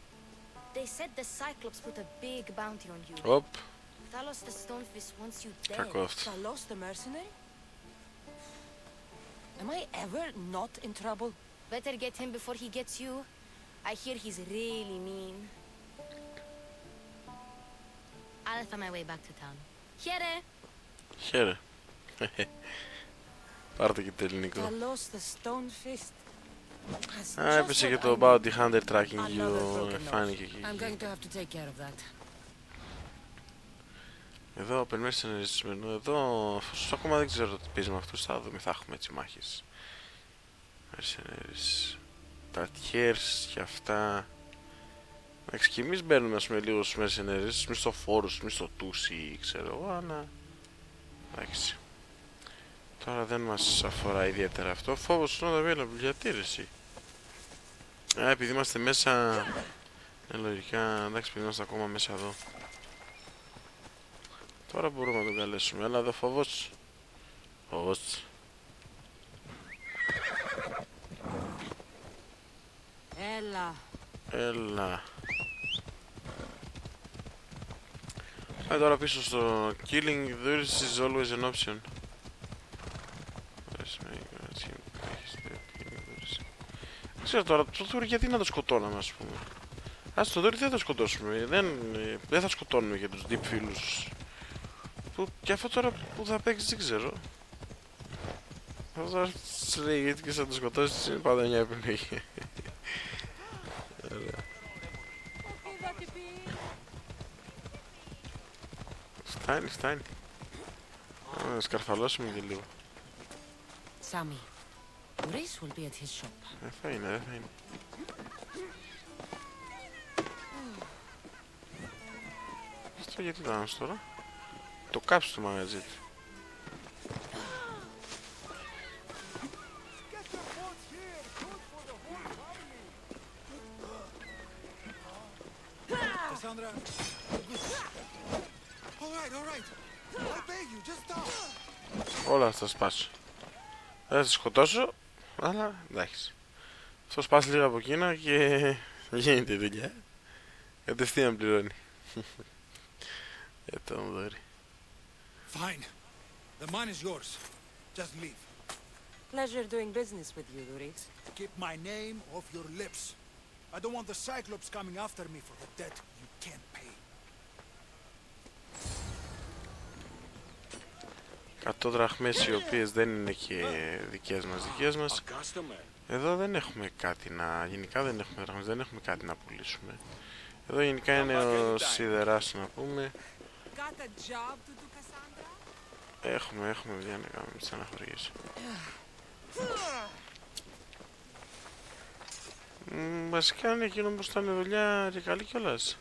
They said the Cyclops put a big bounty on you. Op. Thalos the Stonefist wants you dead. Thalos the mercenary? Am I ever not in trouble? Better get him before he gets you. I hear he's really mean. I'll find my way back to town. χέρε, Χαίρε. Πάρτε και το ελληνικό. Α, έπεσε και το bounty hunter tracking you. Φάνηκε εκεί. Εδώ, περιμένεις. Εδώ, ακόμα δεν ξέρω τι πείσμα αυτούς. Θα δούμε, θα έχουμε έτσι μάχες. Ερισμένο. Τα tiers και αυτά. Εντάξει, και εμείς μπαίνουμε, ας πούμε, λίγο στους Mercenaries, μη στο φόρους, μη στο τούσι, ξέρω εγώ, αλλά... Εντάξει. Τώρα δεν μας αφορά ιδιαίτερα αυτό. Φόβος είναι not available. Γιατί ρε εσύ. Α, επειδή είμαστε μέσα... Ναι, λογικά, εντάξει, επειδή είμαστε ακόμα μέσα εδώ. Τώρα μπορούμε να τον καλέσουμε. Έλα εδώ φόβος. Φόβος. Ella. Έλα. Πάμε τώρα πίσω στο killing this is always an option. Let's make a team. Δεν ξέρω τώρα, το Θούρι γιατί να το σκοτώναμε ας πούμε. Ας το Θούρι δεν θα το σκοτώσουμε, δεν, ε, δεν θα σκοτώνουμε για τους deep φίλους. Που, και αυτό τώρα που θα παίξεις δεν ξέρω. Αυτό τώρα σου λέει γιατί και θα το σκοτώσεις είναι πάντα μια επιλογή. Ωραία. Φτάνει, φτάνει. Να σκαρφαλώσουμε και λίγο. Sammy. Maurice will be at his shop. Δεν θα είναι, δεν θα είναι. Αυτό γιατί ήταν άμεσα τώρα; Το κάψει το μαγαζί του. Θα τα σπάσω. Δεν θα σε σκοτώσω, αλλά εντάξει. Θα σπάσει λίγο από εκείνα και γίνεται η δουλειά. Κατευθείαν πληρώνει. Για το δώρη. Fine. The man is yours. Just leave. Pleasure doing business with you, Duris. Keep my name off your lips. I don't want the Cyclops coming after me for the debt you can't pay. 100 δραχμές οι οποίες δεν είναι και δικές μας, δικές μας. Εδώ δεν έχουμε κάτι να... Γενικά δεν έχουμε δραχμές, δεν έχουμε κάτι να πουλήσουμε. Εδώ γενικά είναι ο σιδεράς να πούμε. Got a job to do, Cassandra? Έχουμε, έχουμε δουλειά να κάνουμε, μην στεναχωριέσαι. Μ, Βασικά είναι εκείνο που ήταν δουλειά και καλή κιόλας.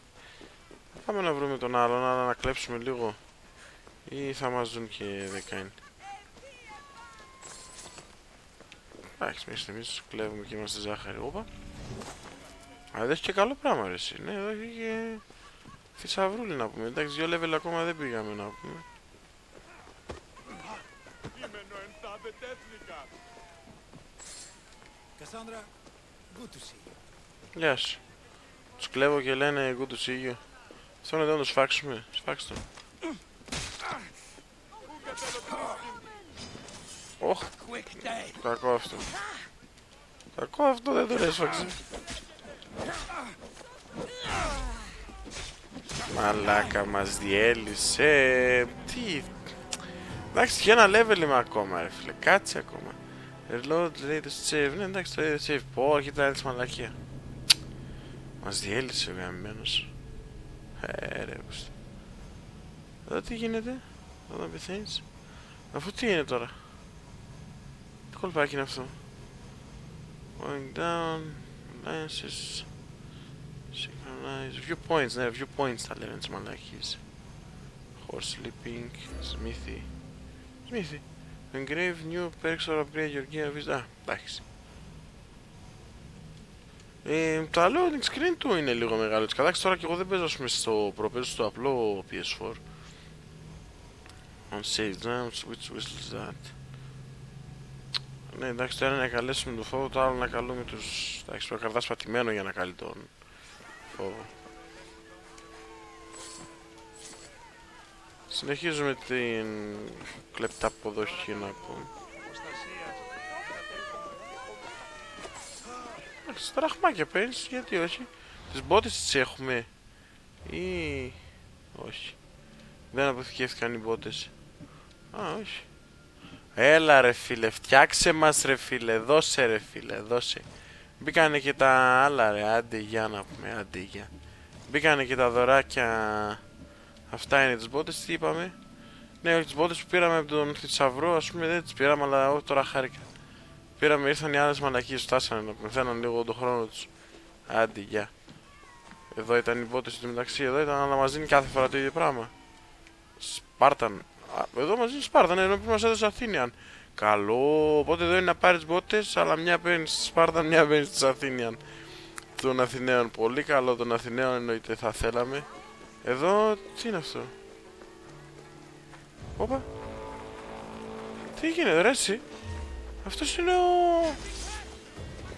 Πάμε να βρούμε τον άλλον, αλλά να κλέψουμε λίγο. Ή θα μας δουν και δεκάιν. Εντάξει, εμείς εμείς κλέβουμε και είμαστε ζάχαρη. Όπα. Α, εδώ έχει και καλό πράγμα ρε εσύ. Ναι, εδώ έχει και θησαυρούλη να πούμε. Εντάξει, δύο level ακόμα δεν πήγαμε να πούμε. Cassandra, good to see you. Γεια σου. Τους κλέβω και λένε good to see you. Αυτό είναι εδώ να το σφάξουμε. Σφάξτε τον. Ωχ, Quick day. κακό αυτό. Κακό αυτό δεν το έσφαξε. Μαλάκα μας διέλυσε. Τι. Εντάξει, και ένα level είμαι ακόμα, ρε φίλε. Κάτσε ακόμα. Reload, latest save. Ναι, εντάξει, το latest save. Πω, κοίτα έτσι μαλακία. Μας διέλυσε ο γαμμένος. Ε, ρε, γούστη. Εδώ τι γίνεται; Εδώ πεθαίνεις. Αφού τι είναι τώρα; Τι κολπάκι είναι αυτό; Going down. Alliances. Synchronize. Viewpoints, ναι, viewpoints τα λένε τις μαλακίες. Horse sleeping. Smithy. Smithy. Engrave new perks or upgrade your gear with... Α, εντάξει. Ε, το loading screen του είναι λίγο μεγάλο. Έτσι, κατάξει τώρα και εγώ δεν παίζω ας πούμε, στο Pro, παίζω στο απλό PS4. On safe drums, which whistle is that? Ναι, εντάξει, το ένα είναι να καλέσουμε τον φόβο, το άλλο να καλούμε τους... Εντάξει, ο καρδάς πατημένο για να καλεί τον φόβο. Συνεχίζουμε την κλεπταποδοχή να πούμε. Εντάξει, τραχμάκια παίρνεις, γιατί όχι. Τις μπότες τις έχουμε ή όχι. Δεν αποθηκεύτηκαν οι μπότες. Α, όχι. Έλα ρε φίλε, φτιάξε μας ρε φίλε, δώσε ρε φίλε, δώσε. Μπήκανε και τα άλλα ρε, άντε για να πούμε, άντε για. Μπήκανε και τα δωράκια, αυτά είναι τις μπότες, τι είπαμε. Ναι, όχι τις μπότες που πήραμε από τον θησαυρό, ας πούμε δεν τις πήραμε, αλλά όχι τώρα χάρηκα. Πήραμε, ήρθαν οι άλλες μαλακίες, φτάσανε να πεθαίναν λίγο τον χρόνο τους. Άντε για. Εδώ ήταν οι μπότες του μεταξύ, εδώ ήταν να μας δίνει κάθε φορά το ίδιο πράγμα. Σπάρταν. Α, εδώ μας δίνει Σπάρταν, ενώ πριν μας έδωσε Αθήνιαν. Καλό, οπότε εδώ είναι να πάρεις μπότες, αλλά μια παίρνει στη Σπάρταν, μια παίρνει στη Αθήνιαν. Των Αθηναίων, πολύ καλό των Αθηναίων εννοείται θα θέλαμε. Εδώ, τι είναι αυτό; Όπα. Τι γίνεται ρε εσύ; Αυτός είναι ο...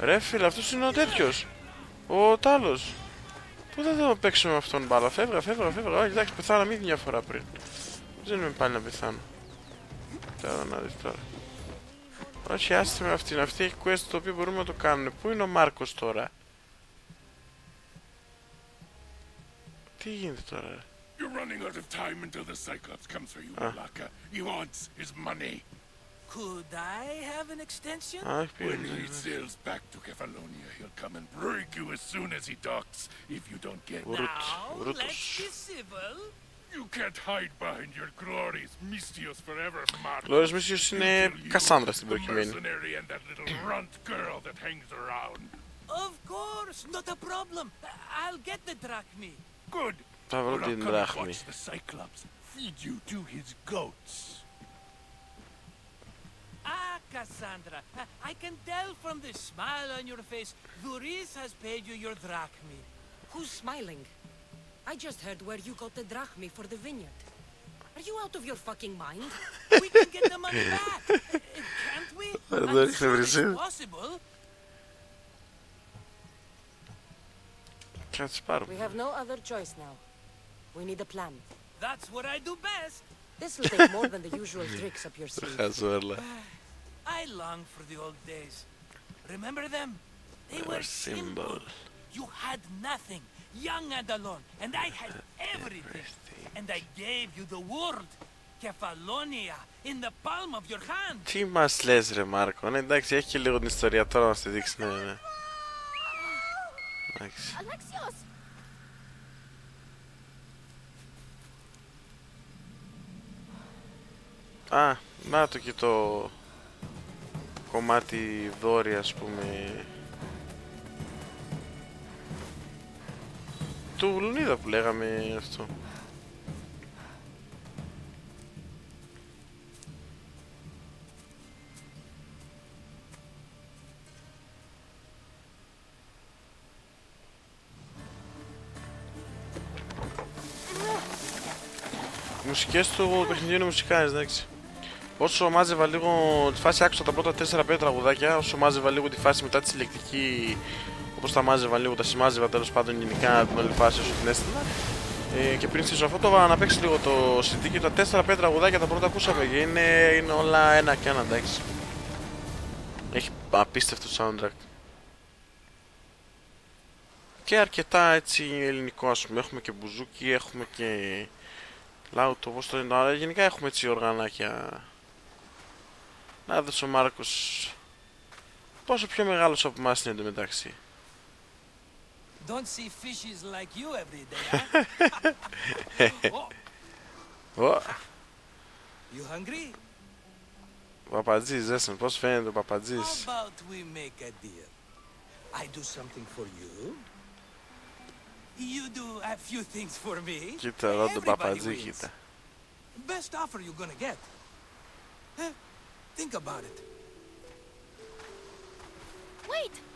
Ρε φίλε, αυτός είναι ο τέτοιος. Ο Τάλος. Πού δεν θα παίξουμε με αυτόν μπάλα; Φεύγα, φεύγα, φεύγα. Όχι, εντάξει, πεθάναμε ήδη μια φορά πριν. Δεν είμαι πάλι να πεθάνω. Τώρα να δεις τώρα. Όχι, άστε με αυτήν. Αυτή έχει quest το οποίο μπορούμε να το κάνουμε. Πού είναι ο Μάρκος τώρα. Τι γίνεται τώρα. ρε? You're running out of time until the Cyclops comes for you, Ah. Malaka. He wants his money. Could I have an extension? Α, έχει πει. When he sails back to Kefalonia, he'll come and break you as soon as he docks if you don't get Βρούτ, Now, let's βρούτος. be civil. You can't hide behind your glories, Mystios forever, Marcus. Glorious Mystios είναι Until you, Κασάνδρα στην the προκειμένη. mercenary and that little runt girl that hangs around. Of course, not a problem. I'll get the drachmi. Good. Θα βρω But I'll την come and δράχμη. watch the Cyclops feed you to his goats. Ah, Cassandra, I can tell from the smile on your face, Duris has paid you your drachmi. Who's smiling? I just heard where you got the drachmi for the vineyard. Are you out of your fucking mind? we can get the money back, can't we? I'm sure it's possible. We have no other choice now. We need a plan. That's what I do best. This will take more than the usual tricks up your sleeve. I long for the old days. Remember them? They, they were, were simple. You had nothing. Young and alone, and I had everything. And I gave you the world, Kefalonia, in the palm of your hand. Τι μας λες ρε Μάρκο, ναι εντάξει έχει και λίγο την ιστορία τώρα να στη δείξει, ναι, ναι. Εντάξει. Alexios! Α, να το και το κομμάτι δόρυ ας πούμε του Λουνίδα που λέγαμε αυτό. Οι μουσικές του παιχνιδιού είναι μουσικάρες, εντάξει. Όσο μάζευα λίγο τη φάση, άκουσα τα πρώτα 4-5 τραγουδάκια. Όσο μάζευα λίγο τη φάση μετά τη συλλεκτική, όπω τα μάζευα λίγο, τα σημάζευα τέλος πάντων γενικά την όλη φάση όσο την έστειλα. Ε, και πριν στη αυτό το έβαλα να παίξει λίγο το CD και τα 4-5 τραγουδάκια τα πρώτα ακούσαμε και είναι, είναι όλα ένα και ένα εντάξει. Έχει απίστευτο soundtrack. Και αρκετά έτσι ελληνικό ας πούμε. Έχουμε και μπουζούκι, έχουμε και λάουτο, όπως το είναι. Αλλά γενικά έχουμε έτσι οργανάκια. Να δεις ο Μάρκος πόσο πιο μεγάλος από εμάς είναι εντωμεταξύ. Don't see fishes like you every day, huh? oh. What? You hungry? Papadiz, listen, não posso Papa papadiz. How about we make a deal? I do something for you. You do a few things for me. Kita, lá do papadiz, kita. Best offer you're gonna get. Huh? Think about it. Wait!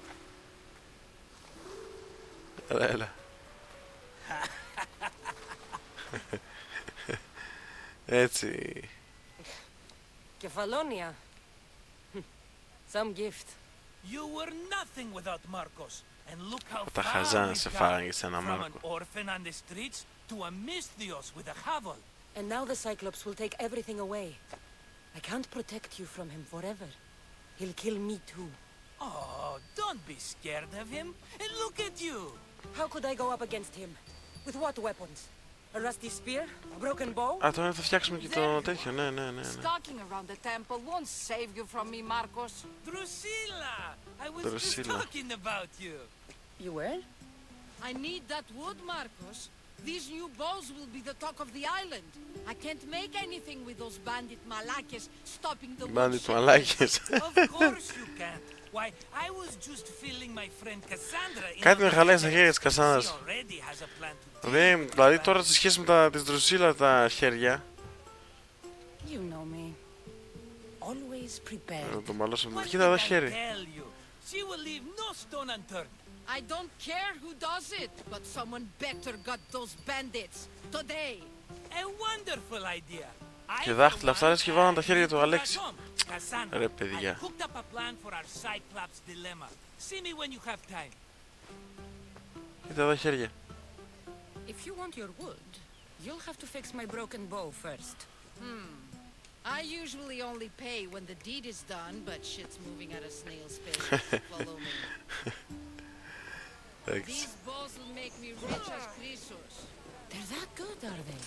Έλα, έλα. Έτσι. Kefalonia. Some gift. You were nothing without Marcos. And look how Τα far χαζά we've σε come. φάγανε σε ένα From an μάρκο. orphan on the streets to a Misthios with a hovel. And now the Cyclops will take everything away. I can't protect you from him forever. He'll kill me too. Oh, don't be scared of him. And look at you. How could I go up against him? With what weapons? A rusty spear? A broken bow? Α, τώρα θα φτιάξουμε και το τέτοιο, ναι, ναι, ναι. ναι. Stalking around the temple won't save you from me, Marcos. Drusilla! I was just Drusilla. talking about you. You were? I need that wood, Marcos. These new bows will be the talk of the island. I can't make anything with those bandit malakes stopping the Bandit wood malakes. Of course you can't. Κάτι με χαλάει στα χέρια της δηλαδή, δηλαδή, τώρα σε σχέση με τα, τις δροσίλα τα χέρια. Το τα χέρια. Και δάχτυλα αυτά λες τα χέρια του Αλέξη. back home. Cassandra, Ρε I παιδιά. cooked up a plan for our Cyclops dilemma. See me when you have time. Κοίτα εδώ χέρια. If you want your wood, you'll have to fix my broken bow first. Hmm. I usually only pay when the deed is done, but shit's moving at a snail's pace. Follow me. Εντάξει. These bows will make me rich as Chrysos. They're that good, are they?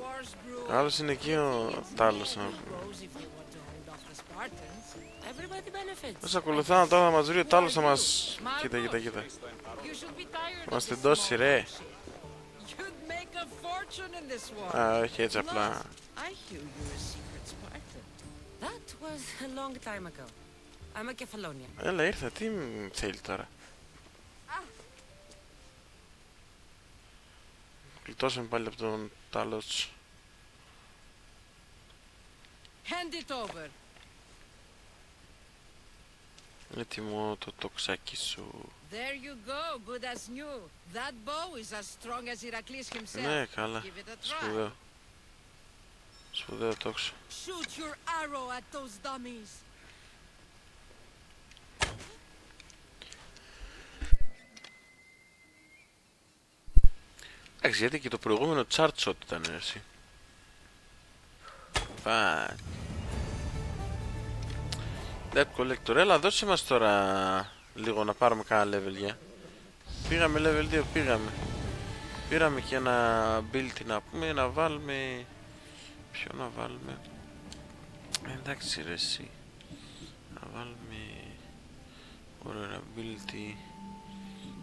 Wars brew. Άλλος είναι εκεί ο Τάλος. να πούμε. Θα σε ακολουθά να τώρα μας βρει ο Τάλος να μας... Κοίτα, κοίτα, κοίτα. Μας την τόση ρε. Α, όχι έτσι απλά. Έλα, ήρθα. Τι θέλει τώρα; Γλιτώσαμε πάλι από τον Τάλος. Hand it. Έτοιμο το τοξάκι σου. There you go, good as new. That bow is as strong as Heracles himself. Ναι, καλά. Give it a try. Σπουδαίο. Σπουδαίο τόξο. Shoot your arrow at those dummies. Εντάξει, γιατί και το προηγούμενο chart shot ήταν έτσι. Φα. Debt Collector, έλα δώσε μας τώρα λίγο να πάρουμε κάνα level για. Πήγαμε level 2, πήγαμε. Πήραμε και ένα build να πούμε, να βάλουμε... Ποιο να βάλουμε... Εντάξει ρε εσύ. Να βάλουμε... Ωραίο ένα build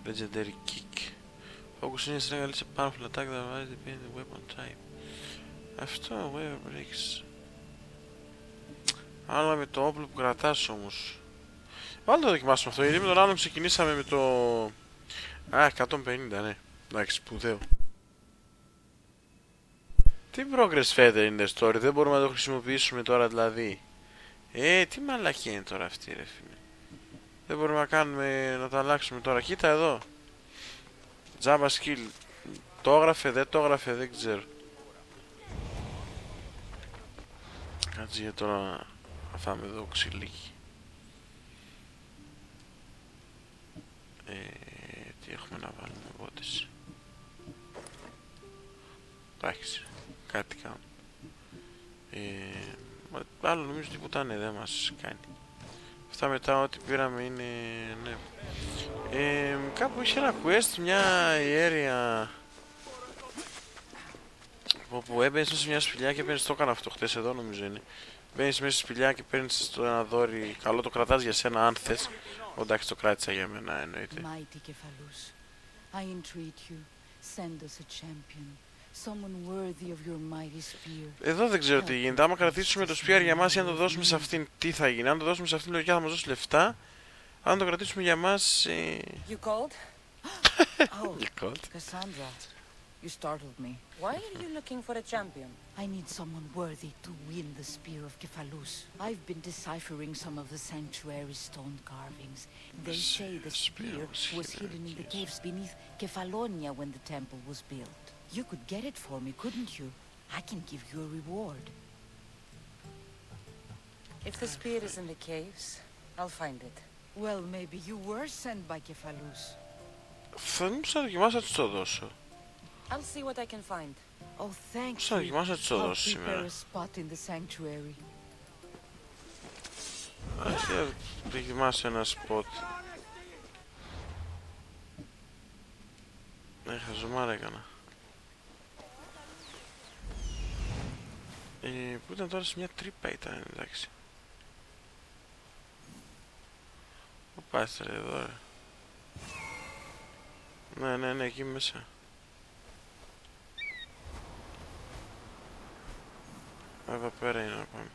Legendary Kick. Focus είναι στραγγαλή σε powerful attack that varies depending on weapon type. Αυτό, weapon breaks. Άλλα με το όπλο που κρατάς όμως. Βάλτε το δοκιμάσουμε αυτό, γιατί με τον άλλον ξεκινήσαμε με το... Α, 150, ναι. Εντάξει, σπουδαίο. Τι progress feather είναι στο story, δεν μπορούμε να το χρησιμοποιήσουμε τώρα δηλαδή. Ε, τι μαλακία είναι τώρα αυτή ρε φίλε. Δεν μπορούμε να κάνουμε, να το αλλάξουμε τώρα. Κοίτα εδώ. Java skill. Το έγραφε, δεν το έγραφε, δεν ξέρω. Κάτσε για τώρα να φάμε εδώ ξυλίκι. Ε, τι έχουμε να βάλουμε βότες; Εντάξει, κάτι κάνω. Ε, μα άλλο νομίζω τίποτα ναι, δεν μας κάνει. Αυτά μετά ό,τι πήραμε είναι, ναι. Ε, κάπου είχε ένα quest, μια ιέρια όπου έμπαινες μέσα σε μια σπηλιά και παίρνεις το έκανα αυτό χτες εδώ νομίζω είναι Μπαίνεις μέσα στη σπηλιά και παίρνεις το ένα δόρυ καλό το κρατάς για σένα αν θες Εντάξει το κράτησα για μένα εννοείται Mighty Kephalus, I entreat you, send us a champion, someone worthy of your mighty spear. Εδώ δεν ξέρω τι γίνεται, άμα κρατήσουμε το σπιάρ για μας ή αν το δώσουμε σε αυτήν τι θα γίνει Αν το δώσουμε σε αυτήν λογικά θα μας δώσει λεφτά Αν το κρατήσουμε για μας... Ε... You called? Oh, You called? Cassandra, you startled me. Why are you looking for a champion? I need someone worthy to win the spear of Kephalus. I've been deciphering some of the sanctuary's stone carvings. They say the spear was hidden in the caves beneath Kefalonia when the temple was built. You could get it for me, couldn't you? I can give you a reward. If the spear is in the caves, I'll find it. Well, maybe you were sent by Kefalus. Θα μου να δοκιμάσω να της το δώσω. I'll see what I can find. Oh, thank Πώς θα δοκιμάσω να της το I'll δώσω prepare σήμερα. a spot in the sanctuary. Ας δοκιμάσω ένα σποτ. Ναι, χαζομάρα έκανα. Ε, που ήταν τώρα σε μια τρύπα ήταν, εντάξει. Πού πας ρε εδώ ρε. Ναι, ναι, ναι, εκεί μέσα. Εδώ πέρα είναι να πάμε.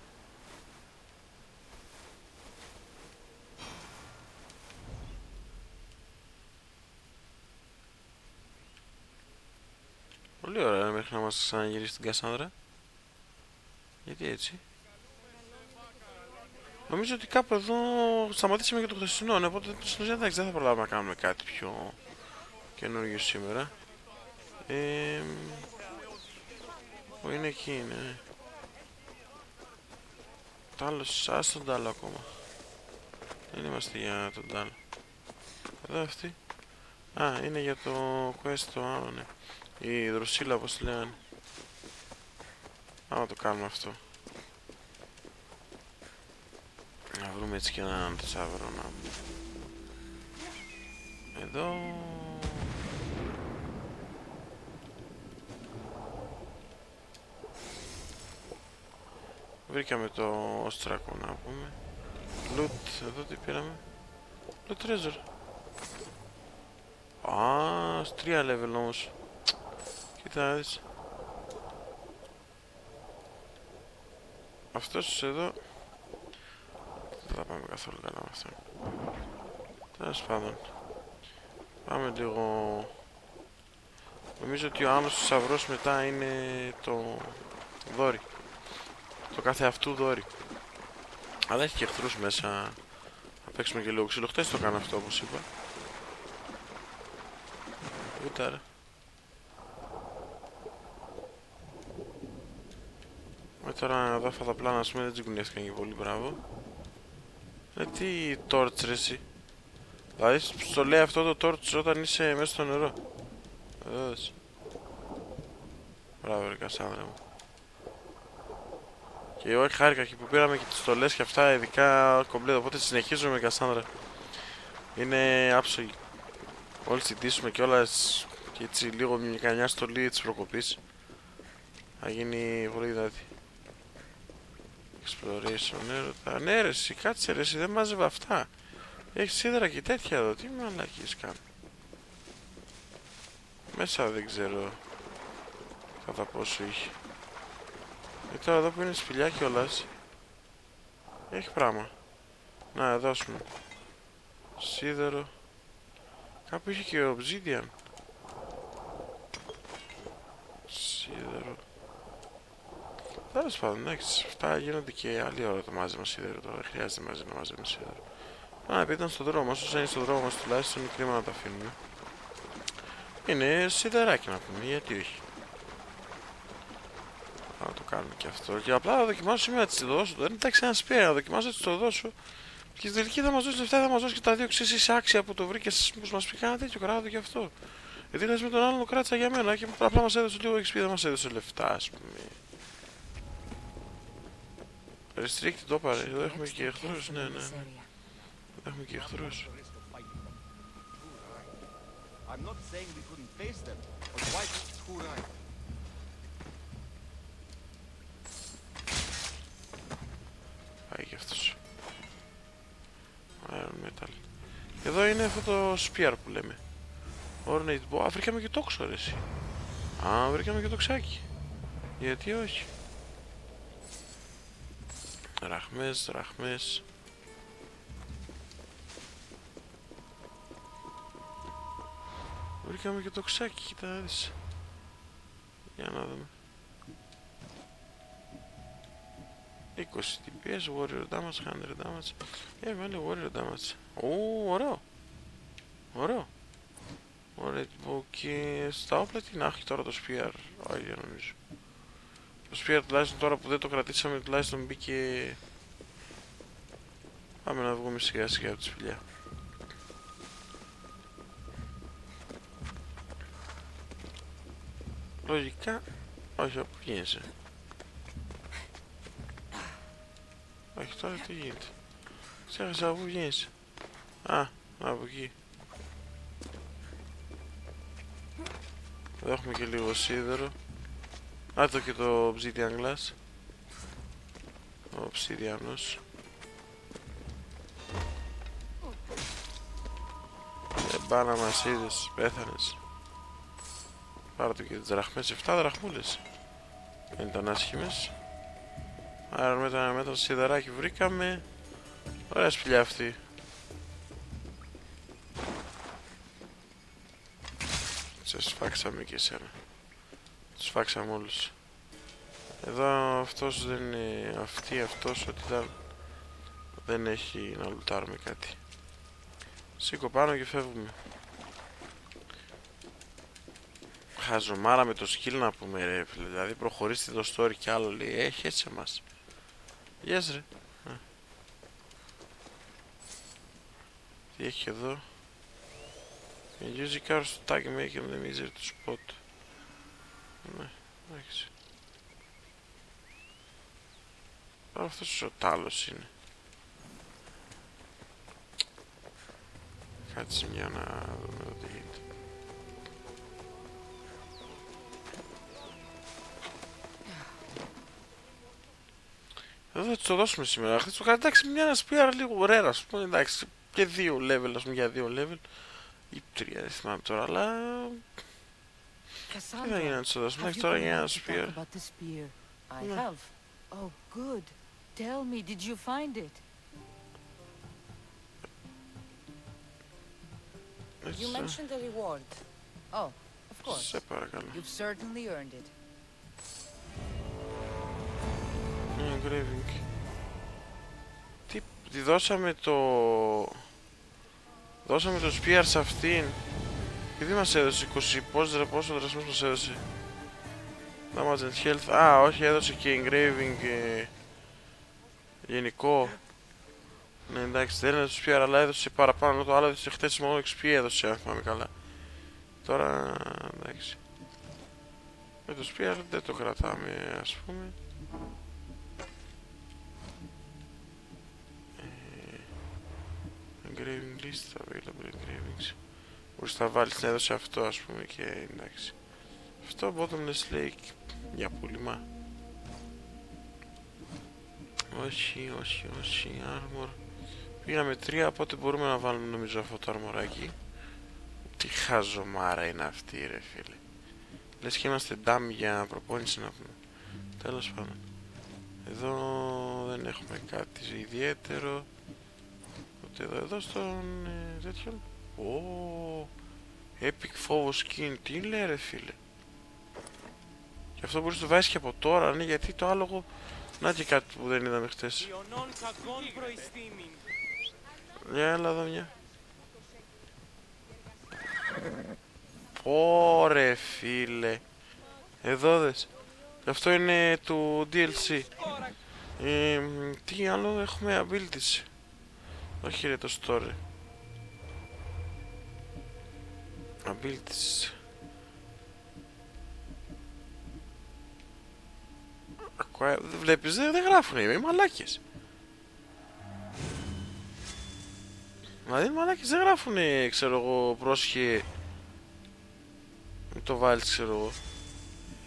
Πολύ ωραία μέχρι να μας ξαναγυρίσει στην Κασάνδρα. Γιατί έτσι; Νομίζω ότι κάπου εδώ σταματήσαμε και το χθεσινό, ναι, οπότε στην ουσία εντάξει, δεν θα προλάβουμε να κάνουμε κάτι πιο καινούργιο σήμερα. Ε, που είναι εκεί, ναι. Τάλος, ας τον τάλο ακόμα. Δεν είμαστε για τον τάλο. Εδώ αυτή. Α, είναι για το quest το άλλο, ναι. Η δροσίλα, όπως τη λένε. Άμα το κάνουμε αυτό. Να βρούμε έτσι και έναν θησαύρο να... Εδώ... Βρήκαμε το όστρακο να πούμε. Loot, εδώ τι πήραμε. Loot treasure. Α, στις τρία level όμως. Κοίτα να δεις. Αυτός εδώ δεν θα πάμε καθόλου καλά με αυτόν. Τέλος πάντων. Πάμε λίγο... Νομίζω ότι ο άλλος θησαυρός μετά είναι το δόρυ. Το κάθε αυτού δόρυ. Αλλά έχει και εχθρούς μέσα. Να παίξουμε και λίγο ξύλο. Χτες το κάνω αυτό όπως είπα. Ούτε ρε. Με τώρα εδώ αυτά τα πλάνα ας πούμε δεν τσιγκουνιάστηκαν και πολύ μπράβο. Ε, τι torch ρε εσύ. Δηλαδή στο λέει αυτό το torch όταν είσαι μέσα στο νερό. Εδώ δες. Μπράβο ρε Κασάνδρα μου. Και εγώ χάρηκα και που πήραμε και τις στολές και αυτά ειδικά κομπλέτ οπότε συνεχίζουμε με Κασάνδρα. Είναι άψογη. Όλοι συντήσουμε κιόλας και έτσι λίγο μια κανιά στολή της προκοπής. Θα γίνει πολύ δυνατή. Exploration, έρωτα. Ναι ρε εσύ, κάτσε ρε εσύ, δεν μάζευε αυτά. Έχεις σίδερα και τέτοια εδώ, τι μαλακίες κάνω. Μέσα δεν ξέρω κατά πόσο είχε. Και τώρα εδώ που είναι σπηλιά κιόλας έχει πράγμα. Να, εδώ ας πούμε. Σίδερο. Κάπου είχε και obsidian. Σίδερο. Τέλος πάντων, εντάξει, αυτά γίνονται και άλλη ώρα το μάζεμα σίδερο. Τώρα δεν χρειάζεται μαζί να μαζεύουμε σίδερο. Α, επειδή ήταν στον δρόμο, όσο είναι στον δρόμο μας τουλάχιστον είναι κρίμα να τα αφήνουμε. Είναι σιδεράκι να πούμε, γιατί όχι. Θα το κάνουμε και αυτό. Και απλά θα δοκιμάσω σήμερα να της δώσω. Δεν εντάξει, ένα σπέρα, να δοκιμάσω να της το δώσω. Και στην τελική θα μας δώσει λεφτά, θα μας δώσει και τα δύο ξέρεις άξια που το βρήκες. Μήπω μας πει κανένα τέτοιο κράτο και αυτό. Γιατί λες με τον άλλον το κράτησα για μένα και απλά μας έδωσε λίγο XP, δεν μας έδωσε λεφτά, ας πούμε. Restricted το πάρε, εδώ έχουμε και εχθρούς, ναι, ναι, ναι. Εδώ έχουμε και εχθρούς. I'm not saying we couldn't face them, but why who right? Εδώ είναι αυτό το Spear που λέμε. Ornate Bow. Α, βρήκαμε και τόξο ρε εσύ. Α, βρήκαμε και τοξάκι. Γιατί όχι. Ραχμές, ραχμές. Βρήκαμε και τοξάκι, κοίτα να δεις. Για να δούμε. 20 DPS, warrior damage, 100 damage. Ε, βάλε warrior damage. Ω, ωραίο. Ωραίο. Ωραία, και στα όπλα τι να έχει τώρα το spear; Άγια νομίζω. Το spear τουλάχιστον τώρα που δεν το κρατήσαμε τουλάχιστον μπήκε Πάμε να βγούμε σιγά σιγά από τη σπηλιά. Λογικά, όχι, από πού γίνεσαι. Όχι, τώρα τι γίνεται. Ξέχασα από πού βγαίνεις. Α, από εκεί. Εδώ έχουμε και λίγο σίδερο. Α, το και το obsidian glass. Ο obsidianος. Δεν πάνε να μας είδες, πέθανες. Πάρε το και τις δραχμές, 7 δραχμούλες. Δεν ήταν άσχημες. Άρα με το ένα μέτρο σιδεράκι βρήκαμε. Ωραία σπηλιά αυτή. Σε σφάξαμε και εσένα. Τους φάξαμε όλους. Εδώ αυτός δεν είναι... Αυτή αυτός ότι ήταν... Δεν έχει να λουτάρουμε κάτι. Σήκω πάνω και φεύγουμε. Χαζομάρα με το skill να πούμε ρε φίλε. Δηλαδή προχωρήστε το story κι άλλο λέει. Έχει έτσι εμάς. Yes ρε. Α. Τι έχει εδώ; You use the cars to tag and make them easier to spot. Ναι, εντάξει. Αυτός ο τάλος είναι. Κάτσε μια να δούμε εδώ τι γίνεται. Εδώ θα το δώσουμε σήμερα. Χθες το κάνω εντάξει μια να σπίρα λίγο ρέρα, ας πούμε, εντάξει, και δύο level, ας πούμε, για δύο level. Ή τρία, δεν θυμάμαι τώρα, αλλά... Τι θα γίνει να το δώσουμε, εντάξει τώρα για ένας σπίρα. About the spear. I Yeah. have. Oh, good. Tell me, did you find it? You mentioned the reward. Oh, of course. Σε παρακαλώ. You've certainly earned it. Engraving. Τι, τη δώσαμε το... Δώσαμε το spear σε αυτήν. Και τι μας έδωσε, 20 πόσο, ρε, πόσο δρασμός μας έδωσε. Damage and health. Α, όχι, έδωσε και engraving ε, γενικό. Ναι, εντάξει, δεν έδωσε spear, αλλά έδωσε παραπάνω. Το άλλο έδωσε χτες μόνο XP έδωσε, αν θυμάμαι καλά. Τώρα, εντάξει. Με το spear δεν το κρατάμε, ας πούμε. Engraving list available engravings μπορείς να βάλεις. Να έδωσε αυτό ας πούμε και εντάξει. Αυτό bottomless lake για πούλημα. Όχι όχι όχι armor. Πήγαμε τρία οπότε μπορούμε να βάλουμε νομίζω αυτό το αρμοράκι. Τι χαζομάρα είναι αυτή ρε φίλε. Λες και είμαστε ντάμι για προπόνηση να πούμε. Τέλος πάντων. Εδώ δεν έχουμε κάτι ιδιαίτερο Ούτε εδώ, εδώ στον ε, τέτοιον. Ω, epic φόβο skin. Τι λέει ρε φίλε. Και αυτό μπορείς να το βάζεις και από τώρα, ναι, γιατί το άλογο... Να και κάτι που δεν είδαμε χτες. Ιωνών κακών προϊστήμην. Για έλα εδώ μια. Ωρε φίλε. Εδώ δες. Αυτό είναι του DLC. Ε, μ, τι άλλο έχουμε abilities. Όχι ρε το story. Abilities. Acquire- Δεν βλέπεις, δεν, δεν γράφουνε, οι μαλάκες. Δηλαδή οι μαλάκες δεν γράφουνε, ξέρω εγώ, πρόσχε... Μην το βάλεις, ξέρω εγώ.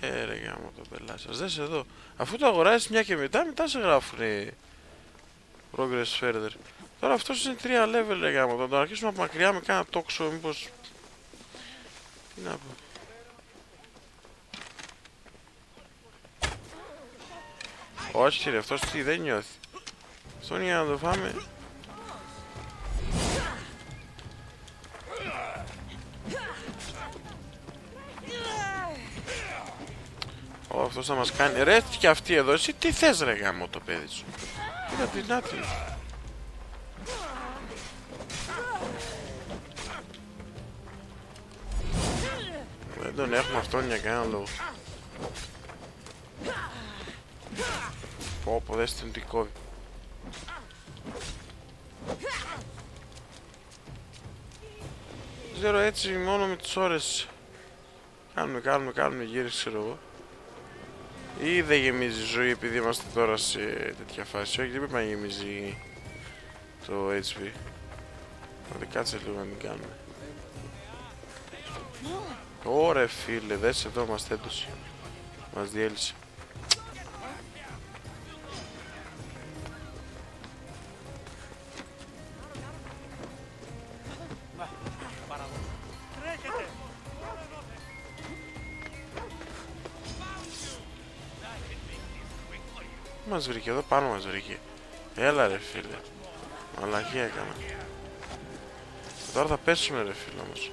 Ε, ρε γάμο το πελά σας, δες εδώ. Αφού το αγοράσεις μια και μετά, μετά σε γράφουνε... Progress further. Τώρα αυτός είναι 3 level, ρε γάμο. Θα τον αρχίσουμε από μακριά με κάνα τόξο, μήπως... Τι να πω. Όχι ρε, αυτός τι δεν νιώθει. Αυτό είναι για να το φάμε. Ω, αυτός θα μας κάνει. Ρε, και αυτή εδώ, εσύ τι θες ρε γάμο το παιδί σου. Είναι δυνάτη. Δεν τον έχουμε αυτόν για κανένα λόγο. Πω πω δες τον τι κόβει. Δεν ξέρω έτσι μόνο με τις ώρες κάνουμε, κάνουμε, κάνουμε γύρω ξέρω εγώ. Ή δεν γεμίζει η ζωή επειδή είμαστε τώρα σε τέτοια φάση. Όχι, δεν πρέπει να γεμίζει το HP. Να κάτσε λίγο να την κάνουμε. Ωραία φίλε, δες εδώ μας τέντωσε. Μας διέλυσε. Μας βρήκε εδώ πάνω μας βρήκε. Έλα ρε φίλε. Μαλακία έκανα. Τώρα θα πέσουμε ρε φίλε όμως.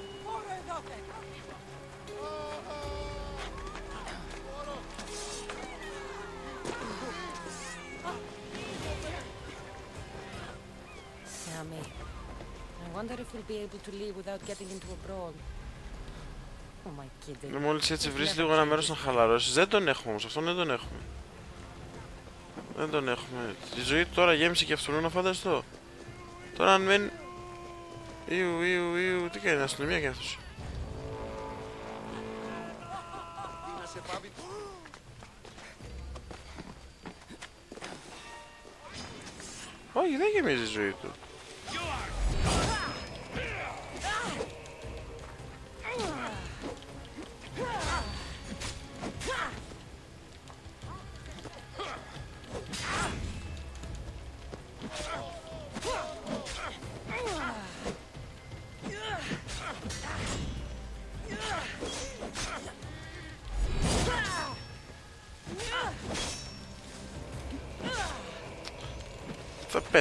Sammy, I wonder if we'll be able to leave without getting into a brawl. Oh my kidding. Ναι, μόλις έτσι βρεις λίγο ένα μέρος να χαλαρώσεις. Δεν τον έχουμε όμως, αυτόν δεν τον έχουμε. Δεν τον έχουμε. Τη ζωή του τώρα γέμισε και αυτόν να φανταστώ. Τώρα αν μένει... Ιου, ιου, ιου, τι κάνει, αστυνομία και αυτός. Όχι, δεν γεμίζει η ζωή του.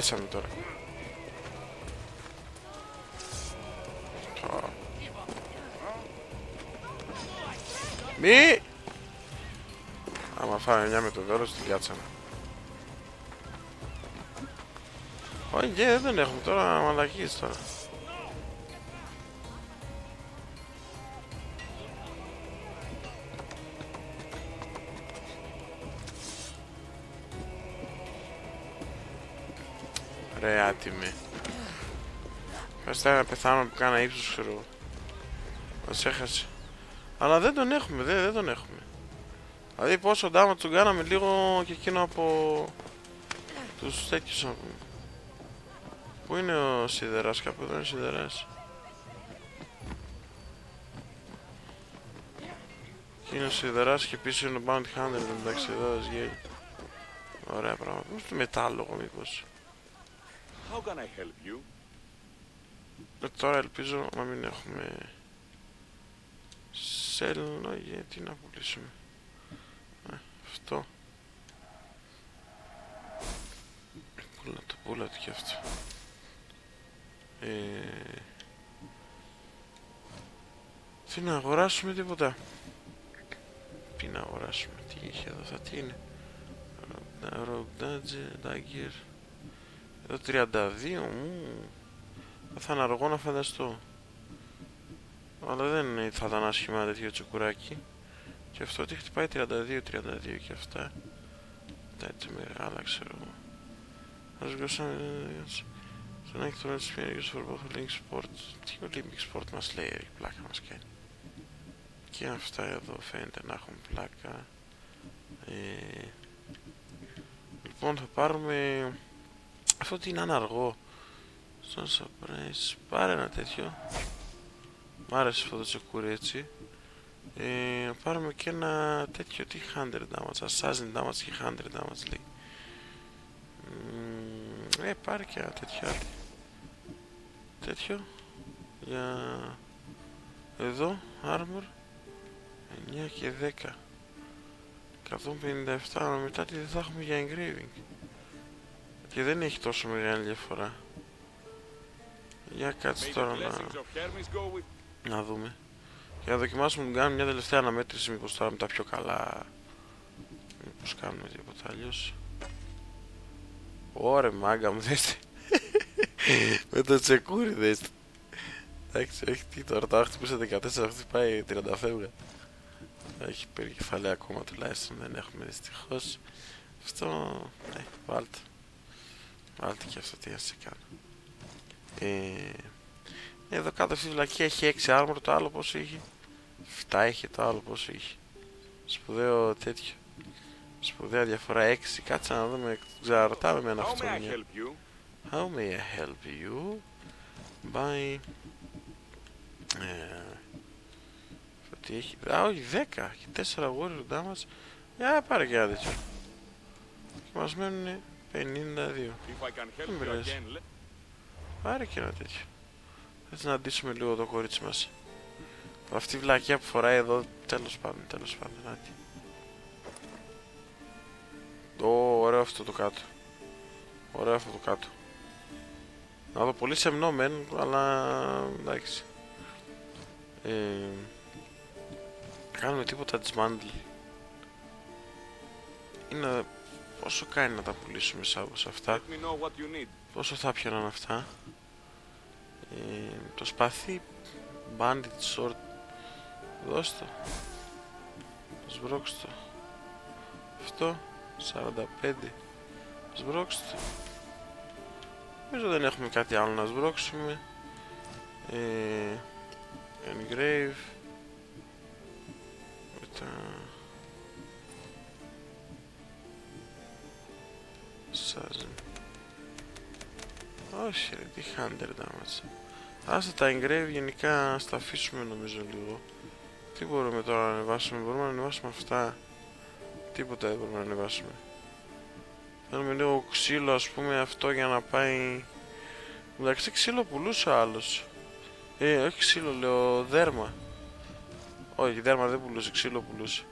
Πέσαμε τώρα. Ω. Μη! Άμα φάμε μια με το δώρο στην κάτσαμε. Όχι, και δεν τον έχουμε τώρα, μαλακίες τώρα. Φάστα να πεθάνω που κάνα ύψος ξέρω εγώ. Μας έχασε. Αλλά δεν τον έχουμε, δεν, δεν τον έχουμε. Δηλαδή πόσο damage του κάναμε λίγο και εκείνο από τους τέτοιους να πούμε. Πού είναι ο σιδεράς, κάπου εδώ είναι ο σιδεράς. Και είναι ο σιδεράς και πίσω είναι ο bounty hunter εντάξει εδώ σγέλει. Ωραία πράγματα. Πώς το μετάλλογο μήπως. How can I help you? Ε, τώρα ελπίζω να μην έχουμε σέλνο γιατί να πουλήσουμε. Ε, αυτό. Πούλα το, πούλα το και αυτό. Ε, τι να αγοράσουμε τίποτα; Τι να αγοράσουμε, τι είχε εδώ, θα τι είναι; Rogue Dodge, Dagger. Εδώ 32, μου. Θα είναι αργό να φανταστώ. Αλλά δεν θα ήταν άσχημα τέτοιο τσοκουράκι. Και αυτό τι χτυπάει 32-32 και αυτά. Τα έτσι μεγάλα ξέρω εγώ. Ας γώσαμε... Στον έκτορο της πιένικης for both Olympic Sport. Τι Olympic Sport μας λέει, η πλάκα μας κάνει. Και αυτά εδώ φαίνεται να έχουν πλάκα. Ε, λοιπόν θα πάρουμε... Αυτό τι είναι αναργό. Στον surprise. Πάρε ένα τέτοιο. Μ' άρεσε αυτό το τσεκούρι έτσι. Ε, πάρουμε και ένα τέτοιο τι 100 damage. Assassin damage και 100 damage λέει. Ε, πάρε και ένα τέτοιο άλλο. Τέτοιο. Για... Εδώ, armor. 9 και 10. 157, μετά τι δεν θα έχουμε για engraving. Και δεν έχει τόσο μεγάλη διαφορά. Για κάτσε τώρα να... Να δούμε. Για να δοκιμάσουμε να κάνουμε μια τελευταία αναμέτρηση μήπως τώρα με τα πιο καλά. Μήπως κάνουμε τίποτα αλλιώς. Ωρε μάγκα μου δέστε. με το τσεκούρι δέστε. Εντάξει, όχι τι τώρα, τώρα χτυπήσα 14, αυτή πάει 30 φεύγα. Έχει περικεφαλαία ακόμα τουλάχιστον, δεν έχουμε δυστυχώς. Αυτό, ναι, βάλτε. Βάλτε και αυτό τι ας σε κάνω. Ε, εδώ κάτω αυτή η βλακία έχει 6 άρμορ, το άλλο πόσο είχε. 7 είχε, το άλλο πόσο είχε. Σπουδαίο τέτοιο. Σπουδαία διαφορά 6. Κάτσε να δούμε, ξαναρωτάμε με ένα How αυτό. may I μια. help you? How may I help you? By... Ε, αυτό τι έχει... Α, όχι, 10. Έχει 4 warrior damage. Για πάρε και ένα τέτοιο. Και μας μένουν 52. If I can help Δεν you πειράζει. Again, let Πάρε και ένα τέτοιο. Θα να ντύσουμε λίγο το κορίτσι μας. Αυτή η βλακιά που φοράει εδώ, τέλος πάντων, τέλος πάντων, άτι. Ω, ωραίο αυτό το κάτω. Ωραίο αυτό το κάτω. Να δω πολύ σεμνό μεν, αλλά εντάξει. Ε, κάνουμε τίποτα dismantle. Είναι... Πόσο κάνει να τα πουλήσουμε σαν όπως αυτά. me know what you need. Πόσο θα πιάναν αυτά; Ε, το σπαθί bandit sword. Δώσ' το. Σμπρώξ' το. Αυτό. 45. Σμπρώξ' το. Νομίζω δεν έχουμε κάτι άλλο να σμπρώξουμε. Ε, engrave. Μετά... Σάζεν. Όχι ρε, τι hunter damage. Άστε τα engrave γενικά στα αφήσουμε νομίζω λίγο. Τι μπορούμε τώρα να ανεβάσουμε, μπορούμε να ανεβάσουμε αυτά. Τίποτα δεν μπορούμε να ανεβάσουμε. Θέλουμε λίγο ξύλο ας πούμε αυτό για να πάει... Εντάξει ξύλο πουλούσε ο άλλος. Ε, όχι ξύλο λέω, δέρμα. Όχι, δέρμα δεν πουλούσε, ξύλο πουλούσε.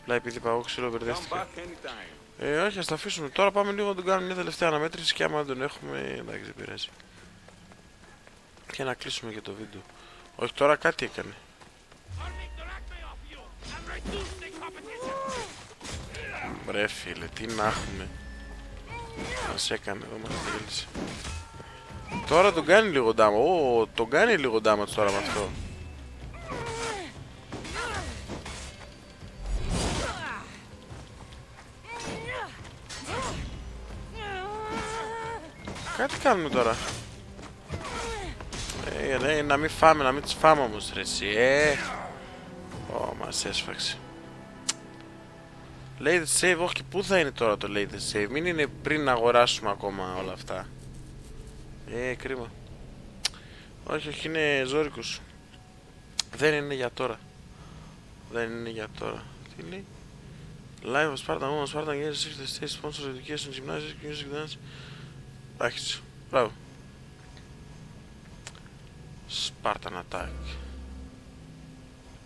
Απλά επειδή πάω ξύλο Come μπερδεύτηκα. back anytime. Ε, όχι, ας τα αφήσουμε. Τώρα πάμε λίγο να τον κάνουμε μια τελευταία αναμέτρηση και άμα δεν τον έχουμε, εντάξει, δεν πειράζει. Και να κλείσουμε και το βίντεο. Όχι, τώρα κάτι έκανε. Μπρε φίλε, τι να έχουμε. Μας έκανε εδώ, μας τέλεισε. Τώρα τον κάνει λίγο damage. Ω, τον κάνει λίγο damage τώρα με αυτό. Κάτι κάνουμε τώρα. Ε, ρε, να μην φάμε, να μην τις φάμε όμως ρε εσύ, ε. Ω, μας έσφαξε. Lay the save, όχι, πού θα είναι τώρα το lay the save, μην είναι πριν να αγοράσουμε ακόμα όλα αυτά. Ε, κρίμα. Όχι, όχι, είναι ζόρικος. Δεν είναι για τώρα. Δεν είναι για τώρα. Τι λέει; Live of Spartan Woman, Spartan Games, the State Sponsor Education, Gymnasium, Music Dance. Εντάξει, μπράβο. Spartan Attack.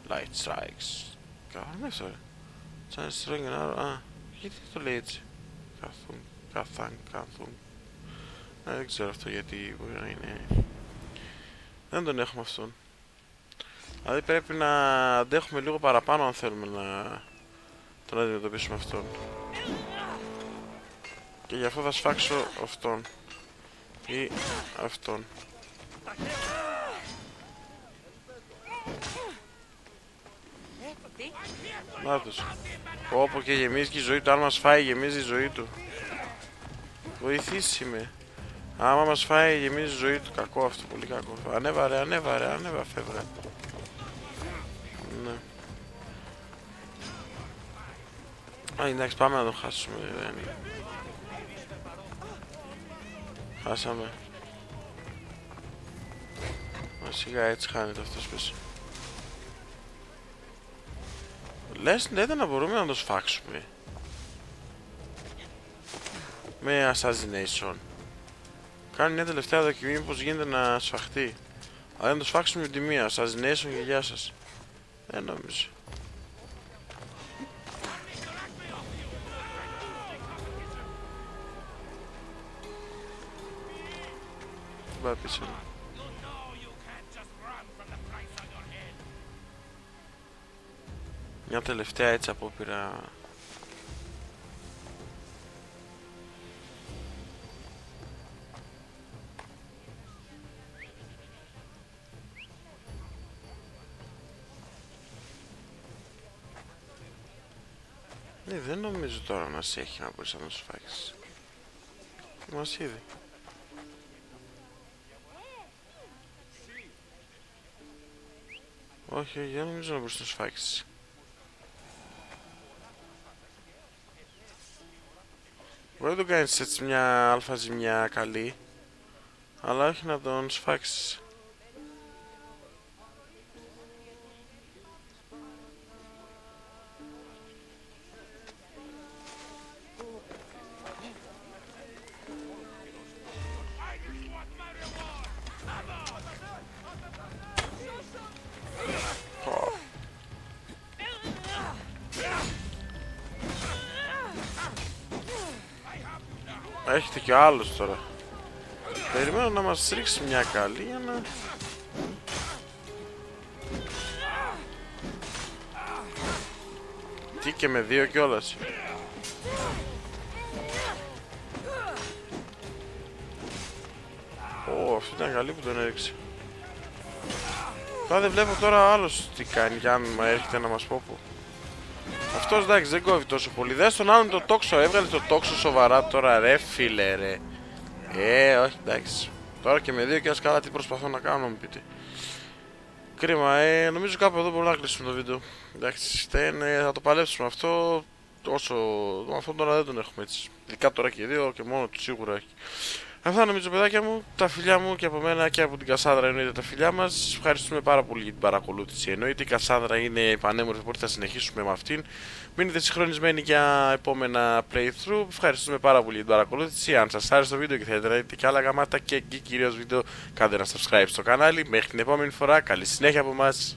Light Strikes. Καθόλου αυτό ρε. Σαν Strong and Arrow. Α, γιατί το λέει έτσι. Καθούν, καθάν, καθούν. Α, δεν ξέρω αυτό γιατί μπορεί να είναι... Δεν τον έχουμε αυτόν. Δηλαδή πρέπει να αντέχουμε λίγο παραπάνω αν θέλουμε να τον αντιμετωπίσουμε αυτόν. Και γι' αυτό θα σφάξω αυτόν. Ή αυτόν. Να τους. Όπου και γεμίζει και η ζωή του. Αν μας φάει γεμίζει η ζωή του. Βοηθήσει με. Άμα μας φάει γεμίζει η ζωή του. Κακό αυτό. Πολύ κακό. Ανέβα ρε, ανέβα ρε, ανέβα φεύγα. Ναι. Α, εντάξει, πάμε να τον χάσουμε. Δεν... Χάσαμε. Μα σιγά έτσι χάνεται αυτός πες. Λες, λέτε να μπορούμε να το σφάξουμε. Με assassination. Κάνει μια τελευταία δοκιμή πως γίνεται να σφαχτεί. Αλλά να το σφάξουμε με τη μία. Assassination και γεια σας. Δεν νομίζω. Πάει πίσω. Μια τελευταία έτσι απόπειρα Ναι, δεν νομίζω τώρα να σε έχει να μπορείς να σου φάξεις. Μας είδε. Όχι, όχι, δεν νομίζω να μπορείς να σου φάξεις. Να τον κάνεις έτσι μια αλφα ζημιά καλή, αλλά όχι να τον σφάξεις. Έχετε και άλλος τώρα. Περιμένω να μας ρίξει μια καλή για να... Τι και με δύο κιόλας. Ω, αυτή ήταν καλή που τον έριξε. Τώρα δεν βλέπω τώρα άλλος τι κάνει για αν έρχεται να μας πω που. Αυτός εντάξει δεν κόβει τόσο πολύ. Δες τον άλλον το τόξο, έβγαλε το τόξο σοβαρά τώρα ρε φίλε ρε. Ε, όχι εντάξει. Τώρα και με δύο και καλά τι προσπαθώ να κάνω μου πείτε. Κρίμα, ε, νομίζω κάπου εδώ μπορούμε να κλείσουμε το βίντεο. Εντάξει, στέν, ε, θα το παλέψουμε αυτό όσο... Αυτό τώρα δεν τον έχουμε έτσι. Ειδικά τώρα και δύο και μόνο του σίγουρα έχει. Αυτά νομίζω παιδάκια μου, τα φιλιά μου και από μένα και από την Κασάνδρα εννοείται τα φιλιά μας. Ευχαριστούμε πάρα πολύ για την παρακολούθηση. Εννοείται η Κασάνδρα είναι πανέμορφη, οπότε θα συνεχίσουμε με αυτήν. Μείνετε συγχρονισμένοι για επόμενα playthrough. Ευχαριστούμε πάρα πολύ για την παρακολούθηση. Αν σας άρεσε το βίντεο και θέλετε να δείτε και άλλα γαμάτα και κυρίως βίντεο, κάντε ένα subscribe στο κανάλι. Μέχρι την επόμενη φορά, καλή συνέχεια από εμάς.